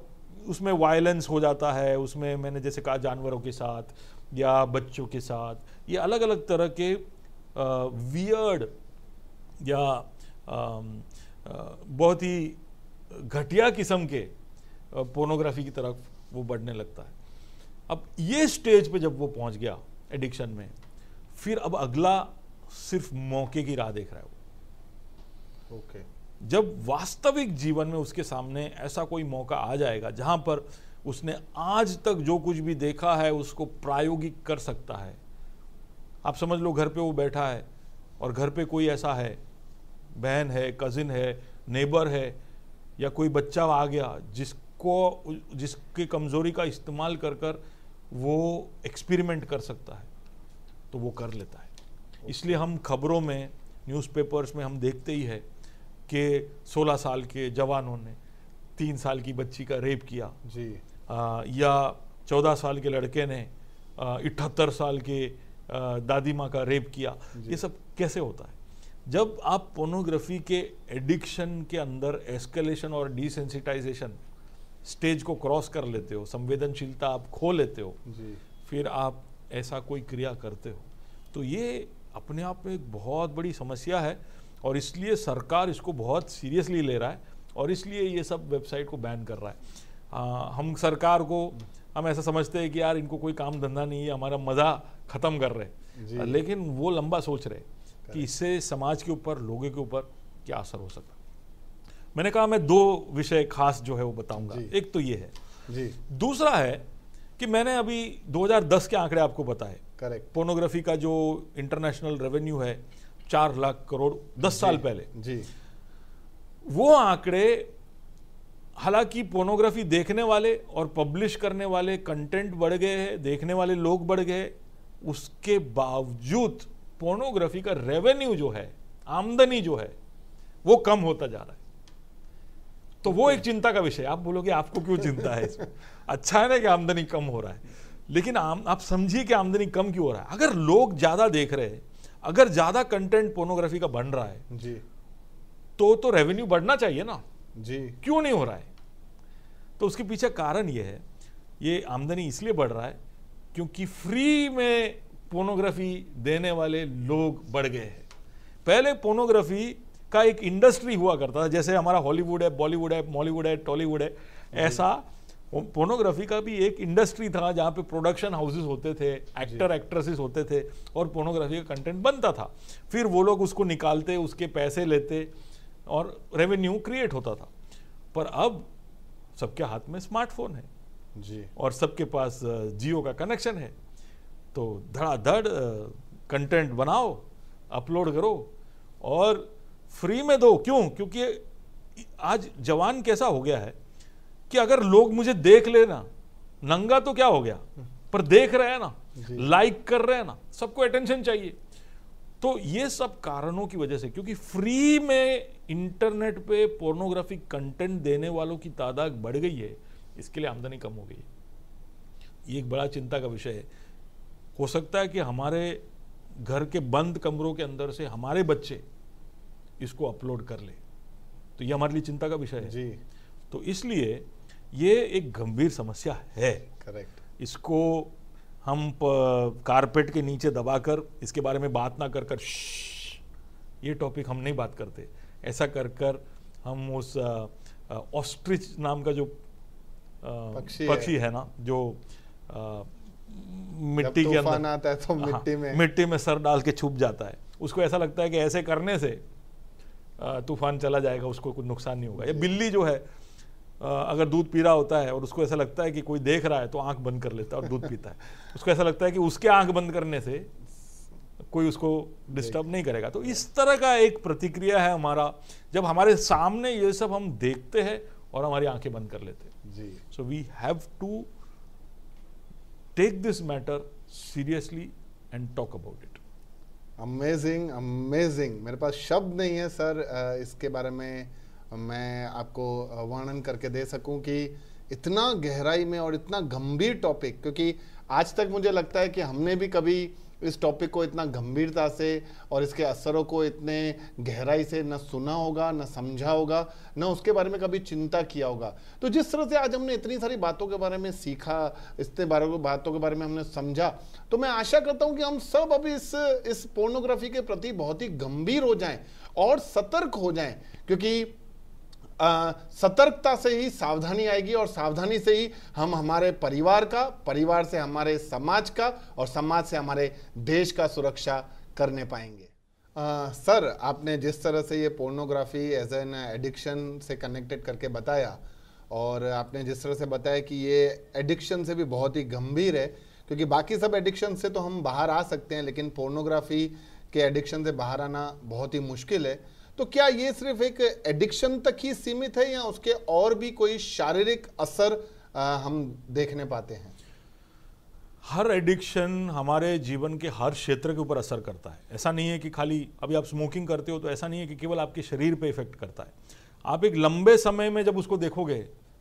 उसमें वायलेंस हो जाता है उसमें मैंने जैसे कहा जानवरों के साथ या बच्चों के साथ ये अलग अलग तरह के वियर्ड या अम, अ, बहुत ही घटिया किस्म के पोर्नोग्राफी की तरफ़ वो बढ़ने लगता है। अब ये स्टेज पे जब वो पहुँच गया एडिक्शन में फिर अब अगला सिर्फ़ मौके की राह देख रहा है वो।
ओके
जब वास्तविक जीवन में उसके सामने ऐसा कोई मौका आ जाएगा जहाँ पर उसने आज तक जो कुछ भी देखा है उसको प्रायोगिक कर सकता है। आप समझ लो घर पे वो बैठा है और घर पे कोई ऐसा है बहन है कजिन है नेबर है या कोई बच्चा आ गया जिसको जिसकी कमज़ोरी का इस्तेमाल कर कर वो एक्सपेरिमेंट कर सकता है तो वो कर लेता है। इसलिए हम खबरों में न्यूज़पेपर्स में हम देखते ही है कि 16 साल के जवानों ने तीन साल की बच्ची का रेप किया।
जी।
आ, या 14 साल के लड़के ने इकहत्तर साल के दादी माँ का रेप किया। ये सब कैसे होता है? जब आप पोर्नोग्राफी के एडिक्शन के अंदर एस्केलेशन और डिसेंसिटाइजेशन स्टेज को क्रॉस कर लेते हो संवेदनशीलता आप खो लेते हो
जी।
फिर आप ऐसा कोई क्रिया करते हो। तो ये अपने आप में एक बहुत बड़ी समस्या है और इसलिए सरकार इसको बहुत सीरियसली ले रहा है और इसलिए ये सब वेबसाइट को बैन कर रहा है। आ, हम सरकार को हम ऐसा समझते हैं कि यार इनको कोई काम धंधा नहीं है हमारा मज़ा ख़त्म कर रहे। हैं। लेकिन वो लंबा सोच रहे कि इससे समाज के ऊपर लोगों के ऊपर क्या असर हो सकता है। मैंने कहा मैं दो विषय खास जो है वो बताऊँगा। एक तो ये है।
जी।
दूसरा है कि मैंने अभी 2010 के आंकड़े आपको बताए।
करेक्ट।
पोर्नोग्राफी का जो इंटरनेशनल रेवेन्यू है चार लाख करोड़ दस साल पहले।
जी।
वो आंकड़े हालाँकि पोर्नोग्राफी देखने वाले और पब्लिश करने वाले कंटेंट बढ़ गए हैं देखने वाले लोग बढ़ गए उसके बावजूद पोर्नोग्राफी का रेवेन्यू जो है आमदनी जो है वो कम होता जा रहा है। तो वो एक चिंता का विषय आप बोलोगे आपको क्यों चिंता है इसमें? अच्छा है ना कि आमदनी कम हो रहा है। लेकिन आम, आप समझिए कि आमदनी कम क्यों हो रहा है। अगर लोग ज़्यादा देख रहे हैं अगर ज़्यादा कंटेंट पोर्नोग्राफी का बन रहा है
जी।
तो तो रेवेन्यू बढ़ना चाहिए ना।
जी।
क्यों नहीं हो रहा है? तो उसके पीछे कारण ये है ये आमदनी इसलिए बढ़ रहा है क्योंकि फ्री में पोर्नोग्राफी देने वाले लोग बढ़ गए हैं। पहले पोर्नोग्राफी का एक इंडस्ट्री हुआ करता था जैसे हमारा हॉलीवुड है बॉलीवुड है मॉलीवुड है टॉलीवुड है ऐसा पोर्नोग्राफी का भी एक इंडस्ट्री था जहाँ पे प्रोडक्शन हाउसेस होते थे एक्टर एक्ट्रेसेस होते थे और पोर्नोग्राफी का कंटेंट बनता था। फिर वो लोग उसको निकालते उसके पैसे लेते और रेवेन्यू क्रिएट होता था। पर अब सबके हाथ में स्मार्टफ़ोन है।
जी।
और सबके पास जियो का कनेक्शन है। तो धड़ाधड़ कंटेंट बनाओ अपलोड करो और फ्री में दो क्यों? क्योंकि आज जवान कैसा हो गया है कि अगर लोग मुझे देख लेना नंगा तो क्या हो गया? पर देख रहे हैं ना लाइक कर रहे हैं ना सबको अटेंशन चाहिए। तो ये सब कारणों की वजह से क्योंकि फ्री में इंटरनेट पे पोर्नोग्राफिक कंटेंट देने वालों की तादाद बढ़ गई है इसके लिए आमदनी कम हो गई है। ये एक बड़ा चिंता का विषय है। हो सकता है कि हमारे घर के बंद कमरों के अंदर से हमारे बच्चे इसको अपलोड कर ले। तो ये हमारे लिए चिंता का विषय है।
जी।
तो इसलिए ये एक गंभीर समस्या है।
करेक्ट
इसको हम कारपेट के नीचे दबाकर इसके बारे में बात ना कर कर ये टॉपिक हम नहीं बात करते। ऐसा कर कर हम उस ऑस्ट्रिच नाम का जो
पक्षी,
पक्षी है।, है ना जो आ, मिट्टी के अंदर
आता है तो हाँ, मिट्टी में।
मिट्टी में सर डाल के छुप जाता है। उसको ऐसा लगता है कि ऐसे करने से तूफ़ान चला जाएगा उसको कुछ नुकसान नहीं होगा। ये बिल्ली जो है अगर दूध पी रहा होता है और उसको ऐसा लगता है कि कोई देख रहा है तो आँख बंद कर लेता है और दूध पीता है। उसको ऐसा लगता है कि उसके आँख बंद करने से कोई उसको डिस्टर्ब नहीं करेगा। तो इस तरह का एक प्रतिक्रिया है हमारा। जब हमारे सामने ये सब हम देखते हैं और हमारी आँखें बंद कर लेते हैं।
जी।
So we have to take this matter seriously and talk about it
amazing amazing मेरे पास शब्द नहीं है, सर। इसके बारे में मैं आपको वर्णन करके दे सकूँ कि इतना गहराई में और इतना गंभीर टॉपिक क्योंकि आज तक मुझे लगता है कि हमने भी कभी इस टॉपिक को इतना गंभीरता से और इसके असरों को इतने गहराई से न सुना होगा, न समझा होगा, न उसके बारे में कभी चिंता किया होगा। तो जिस तरह से आज हमने इतनी सारी बातों के बारे में सीखा, इतने बारे बातों के बारे में हमने समझा तो मैं आशा करता हूँ कि हम सब अभी इस इस पोर्नोग्राफी के प्रति बहुत ही गंभीर हो जाएँ और सतर्क हो जाएँ, क्योंकि सतर्कता से ही सावधानी आएगी और सावधानी से ही हम हमारे परिवार का, परिवार से हमारे समाज का और समाज से हमारे देश का सुरक्षा करने पाएँगे। सर, आपने जिस तरह से ये पोर्नोग्राफी एज एन एडिक्शन से कनेक्टेड करके बताया और आपने जिस तरह से बताया कि ये एडिक्शन से भी बहुत ही गंभीर है, क्योंकि बाकी सब एडिक्शन से तो हम बाहर आ सकते हैं, लेकिन पोर्नोग्राफी के एडिक्शन से बाहर आना बहुत ही मुश्किल है। तो क्या ये सिर्फ़ एक एडिक्शन तक ही सीमित है या उसके और भी कोई शारीरिक असर आ, हम देखने पाते हैं?
हर एडिक्शन हमारे जीवन के हर क्षेत्र के ऊपर असर करता है। ऐसा नहीं है कि खाली अभी आप स्मोकिंग करते हो तो ऐसा नहीं है कि केवल आपके शरीर पे इफ़ेक्ट करता है। आप एक लंबे समय में जब उसको देखोगे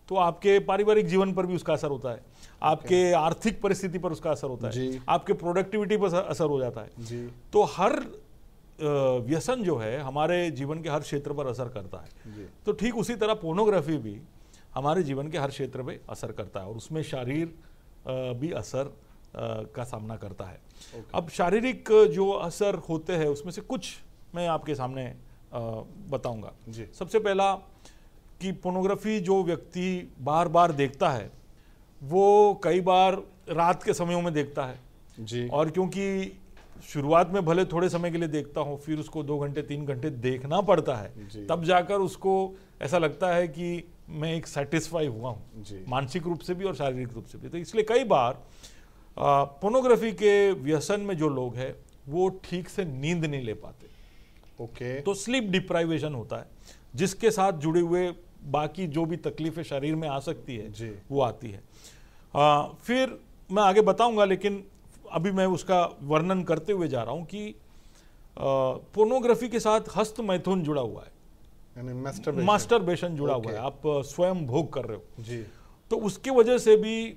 तो आपके पारिवारिक जीवन पर भी उसका असर होता है। आपके आर्थिक परिस्थिति पर उसका असर होता है। आपके प्रोडक्टिविटी पर असर हो जाता है। तो हर व्यसन जो है हमारे जीवन के हर क्षेत्र पर असर करता है। तो ठीक उसी तरह पोर्नोग्राफी भी हमारे जीवन के हर क्षेत्र में असर करता है और उसमें शारीर भी असर का सामना करता है। अब शारीरिक जो असर होते हैं उसमें से कुछ मैं आपके सामने बताऊँगा। सबसे पहला कि पोर्नोग्राफी जो व्यक्ति बार बार देखता है वो कई बार रात के समयों में देखता है।
जी।
और क्योंकि शुरुआत में भले थोड़े समय के लिए देखता हूँ फिर उसको दो घंटे तीन घंटे देखना पड़ता है। तब जाकर उसको ऐसा लगता है कि मैं एक सेटिस्फाई हुआ हूँ मानसिक रूप से भी और शारीरिक रूप से भी। तो इसलिए कई बार पोर्नोग्राफी के व्यसन में जो लोग हैं वो ठीक से नींद नहीं ले पाते।
ओके।
तो स्लीप डिप्राइवेशन होता है जिसके साथ जुड़े हुए बाकी जो भी तकलीफें शरीर में आ सकती है वो आती है। आ, फिर मैं आगे बताऊँगा लेकिन अभी मैं उसका वर्णन करते हुए जा रहा हूँ कि पोर्नोग्राफी के साथ हस्त मैथुन जुड़ा हुआ है।
मास्टर
बेशन जुड़ा हुआ है। आप स्वयं भोग कर रहे हो।
जी।
तो उसकी वजह से भी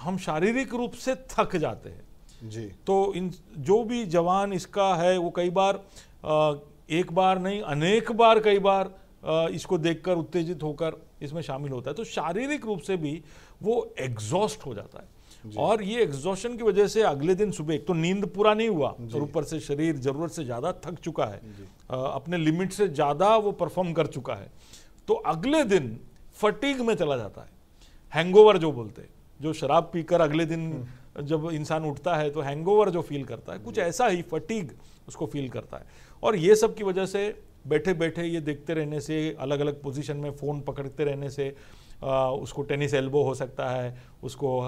हम शारीरिक रूप से थक जाते हैं।
जी।
तो इन जो भी जवान इसका है वो कई बार एक बार नहीं अनेक बार कई बार इसको देखकर उत्तेजित होकर इसमें शामिल होता है। तो शारीरिक रूप से भी वो एग्जॉस्ट हो जाता है। और ये एग्जॉशन की वजह से अगले दिन सुबह एक तो नींद पूरा नहीं हुआ और ऊपर से शरीर ज़रूरत से ज़्यादा थक चुका है। अ, अपने लिमिट से ज़्यादा वो परफॉर्म कर चुका है। तो अगले दिन फटीग में चला जाता है। हैंगओवर जो बोलते हैं जो शराब पीकर अगले दिन जब इंसान उठता है तो हैंगओवर जो फील करता है कुछ ऐसा ही फटीग उसको फील करता है। और ये सब की वजह से बैठे बैठे ये देखते रहने से अलग अलग पोजीशन में फ़ोन पकड़ते रहने से आ, उसको टेनिस एल्बो हो सकता है उसको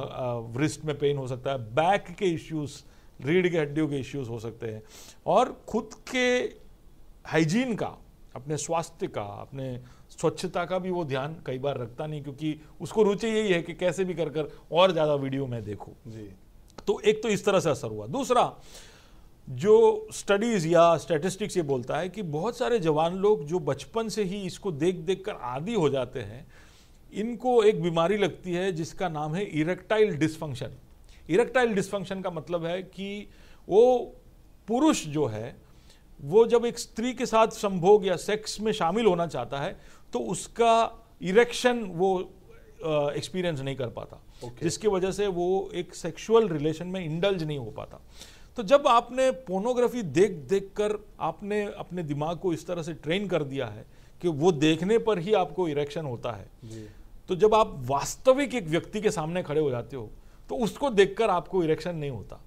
व्रिस्ट में पेन हो सकता है बैक के इश्यूज़ रीढ़ के हड्डियों के इश्यूज़ हो सकते हैं। और खुद के हाइजीन का अपने स्वास्थ्य का अपने स्वच्छता का भी वो ध्यान कई बार रखता नहीं क्योंकि उसको रुचि यही है कि कैसे भी कर कर और ज़्यादा वीडियो मैं देखूँ।
जी।
तो एक तो इस तरह से असर हुआ। दूसरा जो स्टडीज़ या स्टैटिस्टिक्स ये बोलता है कि बहुत सारे जवान लोग जो बचपन से ही इसको देख देख कर आदि हो जाते हैं इनको एक बीमारी लगती है जिसका नाम है इरेक्टाइल डिसफंक्शन। इरेक्टाइल डिसफंक्शन का मतलब है कि वो पुरुष जो है वो जब एक स्त्री के साथ संभोग या सेक्स में शामिल होना चाहता है तो उसका इरेक्शन वो एक्सपीरियंस नहीं कर पाता।
Okay.
जिसकी वजह से वो एक सेक्सुअल रिलेशन में इंडल्ज नहीं हो पाता। तो जब आपने पोर्नोग्राफी देख देख कर आपने अपने दिमाग को इस तरह से ट्रेन कर दिया है कि वो देखने पर ही आपको इरेक्शन होता है
जी।
तो जब आप वास्तविक एक व्यक्ति के सामने खड़े हो जाते हो तो उसको देखकर आपको इरेक्शन नहीं होता।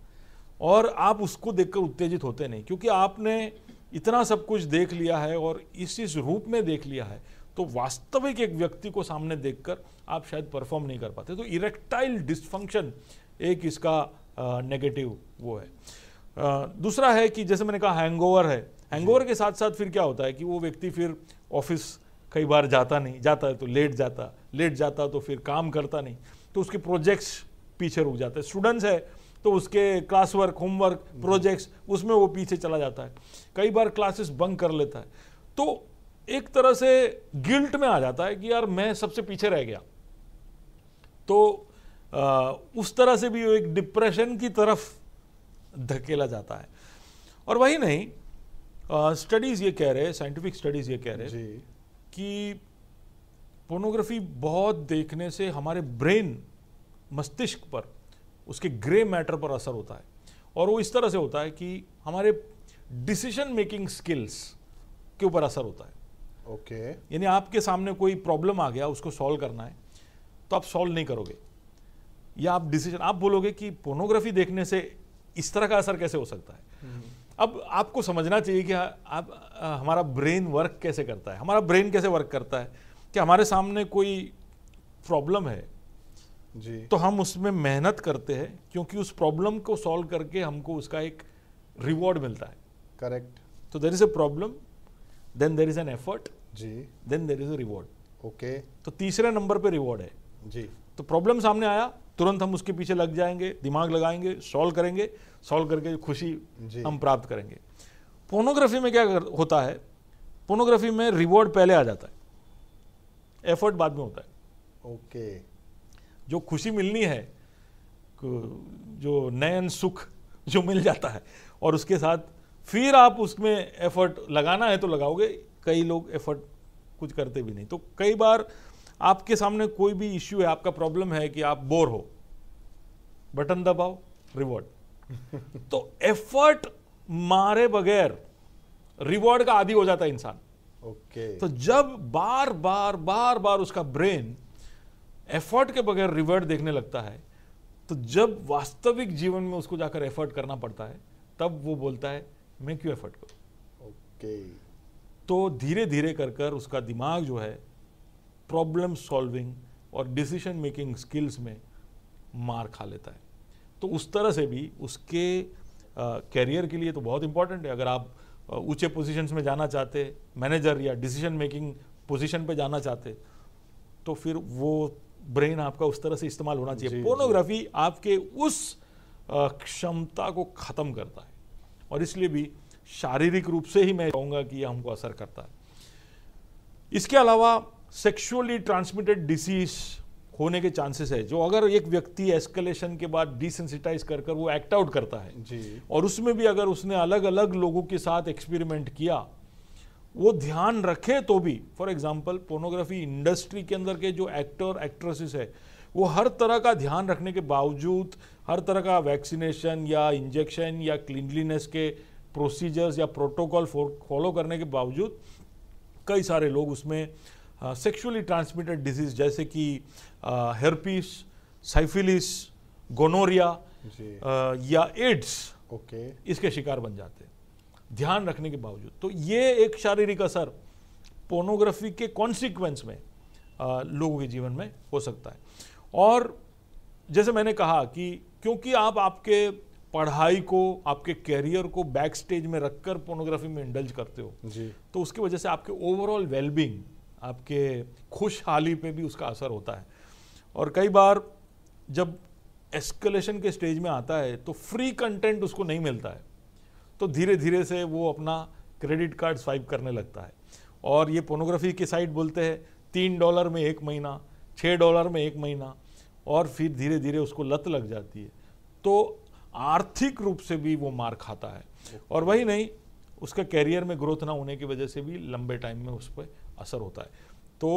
और आप उसको देखकर उत्तेजित होते नहीं क्योंकि आपने इतना सब कुछ देख लिया है और इस इस रूप में देख लिया है तो वास्तविक एक व्यक्ति को सामने देखकर आप शायद परफॉर्म नहीं कर पाते। तो इरेक्टाइल डिस्फंक्शन एक इसका नेगेटिव वो है। अ, दूसरा है कि जैसे मैंने कहा हैंगओवर है। हैंगओवर के साथ साथ फिर क्या होता है कि वो व्यक्ति फिर ऑफ़िस कई बार जाता नहीं जाता है तो लेट जाता लेट जाता तो फिर काम करता नहीं तो उसके प्रोजेक्ट्स पीछे रुक जाते हैं। स्टूडेंट्स है तो उसके क्लास वर्क होमवर्क प्रोजेक्ट्स उसमें वो पीछे चला जाता है। कई बार क्लासेस बंक कर लेता है। तो एक तरह से गिल्ट में आ जाता है कि यार मैं सबसे पीछे रह गया। तो आ, उस तरह से भी वो एक डिप्रेशन की तरफ़ धकेला जाता है। और वही नहीं स्टडीज़ ये कह रहे हैं साइंटिफिक स्टडीज़ ये कह रहे हैं। कि पोर्नोग्राफी बहुत देखने से हमारे ब्रेन मस्तिष्क पर उसके ग्रे मैटर पर असर होता है। और वो इस तरह से होता है कि हमारे डिसीज़न मेकिंग स्किल्स के ऊपर असर होता है।
ओके। okay.
यानी आपके सामने कोई प्रॉब्लम आ गया उसको सॉल्व करना है तो आप सॉल्व नहीं करोगे। या आप डिसीज़न आप बोलोगे कि पोर्नोग्राफी देखने से इस तरह का असर कैसे हो सकता है? अब आपको समझना चाहिए कि आप आ, हमारा ब्रेन वर्क कैसे करता है? हमारा ब्रेन कैसे वर्क करता है? कि हमारे सामने कोई प्रॉब्लम है
जी।
तो हम उसमें मेहनत करते हैं क्योंकि उस प्रॉब्लम को सॉल्व करके हमको उसका एक रिवॉर्ड मिलता है।
करेक्ट
तो there is a problem then there is an effort
ji.
Then there is a reward
okay
तो तीसरे नंबर पे रिवॉर्ड है।
जी।
तो प्रॉब्लम सामने आया तुरंत हम उसके पीछे लग जाएँगे दिमाग लगाएँगे सॉल्व करेंगे सॉल्व करके खुशी हम प्राप्त करेंगे। पोर्नोग्राफी में क्या होता है पोर्नोग्राफी में रिवॉर्ड पहले आ जाता है। एफर्ट बाद में होता है।
ओके।
जो खुशी मिलनी है जो नयन सुख जो मिल जाता है और उसके साथ फिर आप उसमें एफर्ट लगाना है तो लगाओगे। कई लोग एफर्ट कुछ करते भी नहीं। तो कई बार आपके सामने कोई भी इश्यू है आपका प्रॉब्लम है कि आप बोर हो। बटन दबाओ रिवॉर्ड तो एफर्ट मारे बगैर रिवॉर्ड का आदि हो जाता है इंसान।
ओके
तो जब बार बार बार बार उसका ब्रेन एफर्ट के बगैर रिवर्ट देखने लगता है तो जब वास्तविक जीवन में उसको जाकर एफर्ट करना पड़ता है तब वो बोलता है मैं क्यों एफर्ट करूँ?
ओके
तो धीरे धीरे कर कर उसका दिमाग जो है प्रॉब्लम सॉल्विंग और डिसीज़न मेकिंग स्किल्स में मार खा लेता है। तो उस तरह से भी उसके कैरियर के लिए तो बहुत इंपॉर्टेंट है। अगर आप ऊँचे पोजीशंस में जाना चाहते मैनेजर या डिसीज़न मेकिंग पोजीशन पे जाना चाहते तो फिर वो ब्रेन आपका उस तरह से इस्तेमाल होना चाहिए। पोर्नोग्राफी आपके उस क्षमता को ख़त्म करता है। और इसलिए भी शारीरिक रूप से ही मैं कहूँगा कि यह हमको असर करता है। इसके अलावा सेक्सुअली ट्रांसमिटेड डिसीज होने के चांसेस है। जो अगर एक व्यक्ति एस्केलेशन के बाद डिसेंसिटाइज कर कर वो एक्ट आउट करता है।
जी।
और उसमें भी अगर उसने अलग अलग लोगों के साथ एक्सपेरिमेंट किया वो ध्यान रखे तो भी फॉर एग्जांपल पोर्नोग्राफी इंडस्ट्री के अंदर के जो एक्टर एक्ट्रेसेस है वो हर तरह का ध्यान रखने के बावजूद हर तरह का वैक्सीनेशन या इंजेक्शन या क्लिनलीनेस के प्रोसीजर्स या प्रोटोकॉल फॉलो करने के बावजूद कई सारे लोग उसमें सेक्सुअली ट्रांसमिटेड डिज़ीज़ जैसे कि हेरपीस साइफिलिस गोनोरिया या एड्स
ओके।
इसके शिकार बन जाते हैं। ध्यान रखने के बावजूद। तो ये एक शारीरिक असर पोर्नोग्राफी के कॉन्सिक्वेंस में अ, लोगों के जीवन में हो सकता है। और जैसे मैंने कहा कि क्योंकि आप आपके पढ़ाई को आपके कैरियर को बैक स्टेज में रखकर पोर्नोग्राफी में इंडल्ज करते हो
जी।
तो उसकी वजह से आपके ओवरऑल वेलबींग आपके खुशहाली पे भी उसका असर होता है। और कई बार जब एस्केलेशन के स्टेज में आता है तो फ्री कंटेंट उसको नहीं मिलता है। तो धीरे धीरे से वो अपना क्रेडिट कार्ड स्वाइप करने लगता है। और ये पोनोग्राफी की साइट बोलते हैं, तीन डॉलर में एक महीना छः डॉलर में एक महीना, और फिर धीरे धीरे उसको लत लग जाती है। तो आर्थिक रूप से भी वो मार खाता है। और वही नहीं, उसका कैरियर में ग्रोथ ना होने की वजह से भी लंबे टाइम में उस पर असर होता है। तो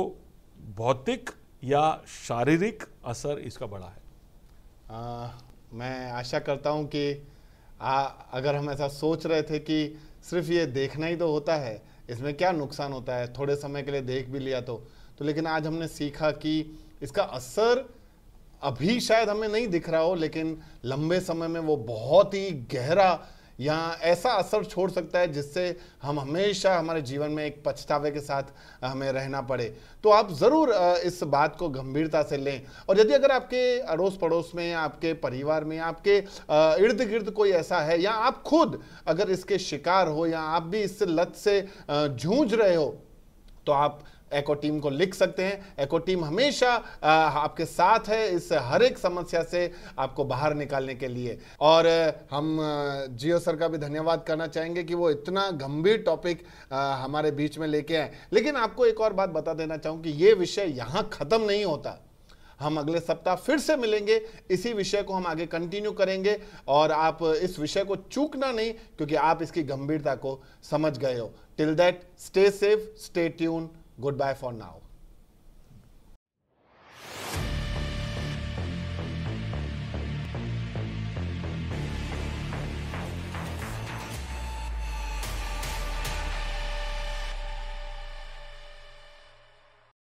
भौतिक या शारीरिक असर इसका बड़ा है।
आ, मैं आशा करता हूँ कि आ, अगर हम ऐसा सोच रहे थे कि सिर्फ़ ये देखना ही तो होता है इसमें क्या नुकसान होता है थोड़े समय के लिए देख भी लिया तो। तो लेकिन आज हमने सीखा कि इसका असर अभी शायद हमें नहीं दिख रहा हो लेकिन लंबे समय में वो बहुत ही गहरा या ऐसा असर छोड़ सकता है जिससे हम हमेशा हमारे जीवन में एक पछतावे के साथ हमें रहना पड़े। तो आप ज़रूर इस बात को गंभीरता से लें। और यदि अगर आपके अड़ोस पड़ोस में, आपके परिवार में, आपके इर्द गिर्द कोई ऐसा है या आप खुद अगर इसके शिकार हो या आप भी इस लत से जूझ रहे हो तो आप एको टीम को लिख सकते हैं। एको टीम हमेशा आपके साथ है इस हर एक समस्या से आपको बाहर निकालने के लिए। और हम जियो सर का भी धन्यवाद करना चाहेंगे कि वो इतना गंभीर टॉपिक हमारे बीच में लेके आए। लेकिन आपको एक और बात बता देना चाहूँ कि ये विषय यहाँ खत्म नहीं होता। हम अगले सप्ताह फिर से मिलेंगे। इसी विषय को हम आगे कंटिन्यू करेंगे और आप इस विषय को चूकना नहीं, क्योंकि आप इसकी गंभीरता को समझ गए हो। Till that stay safe stay tuned good bye for now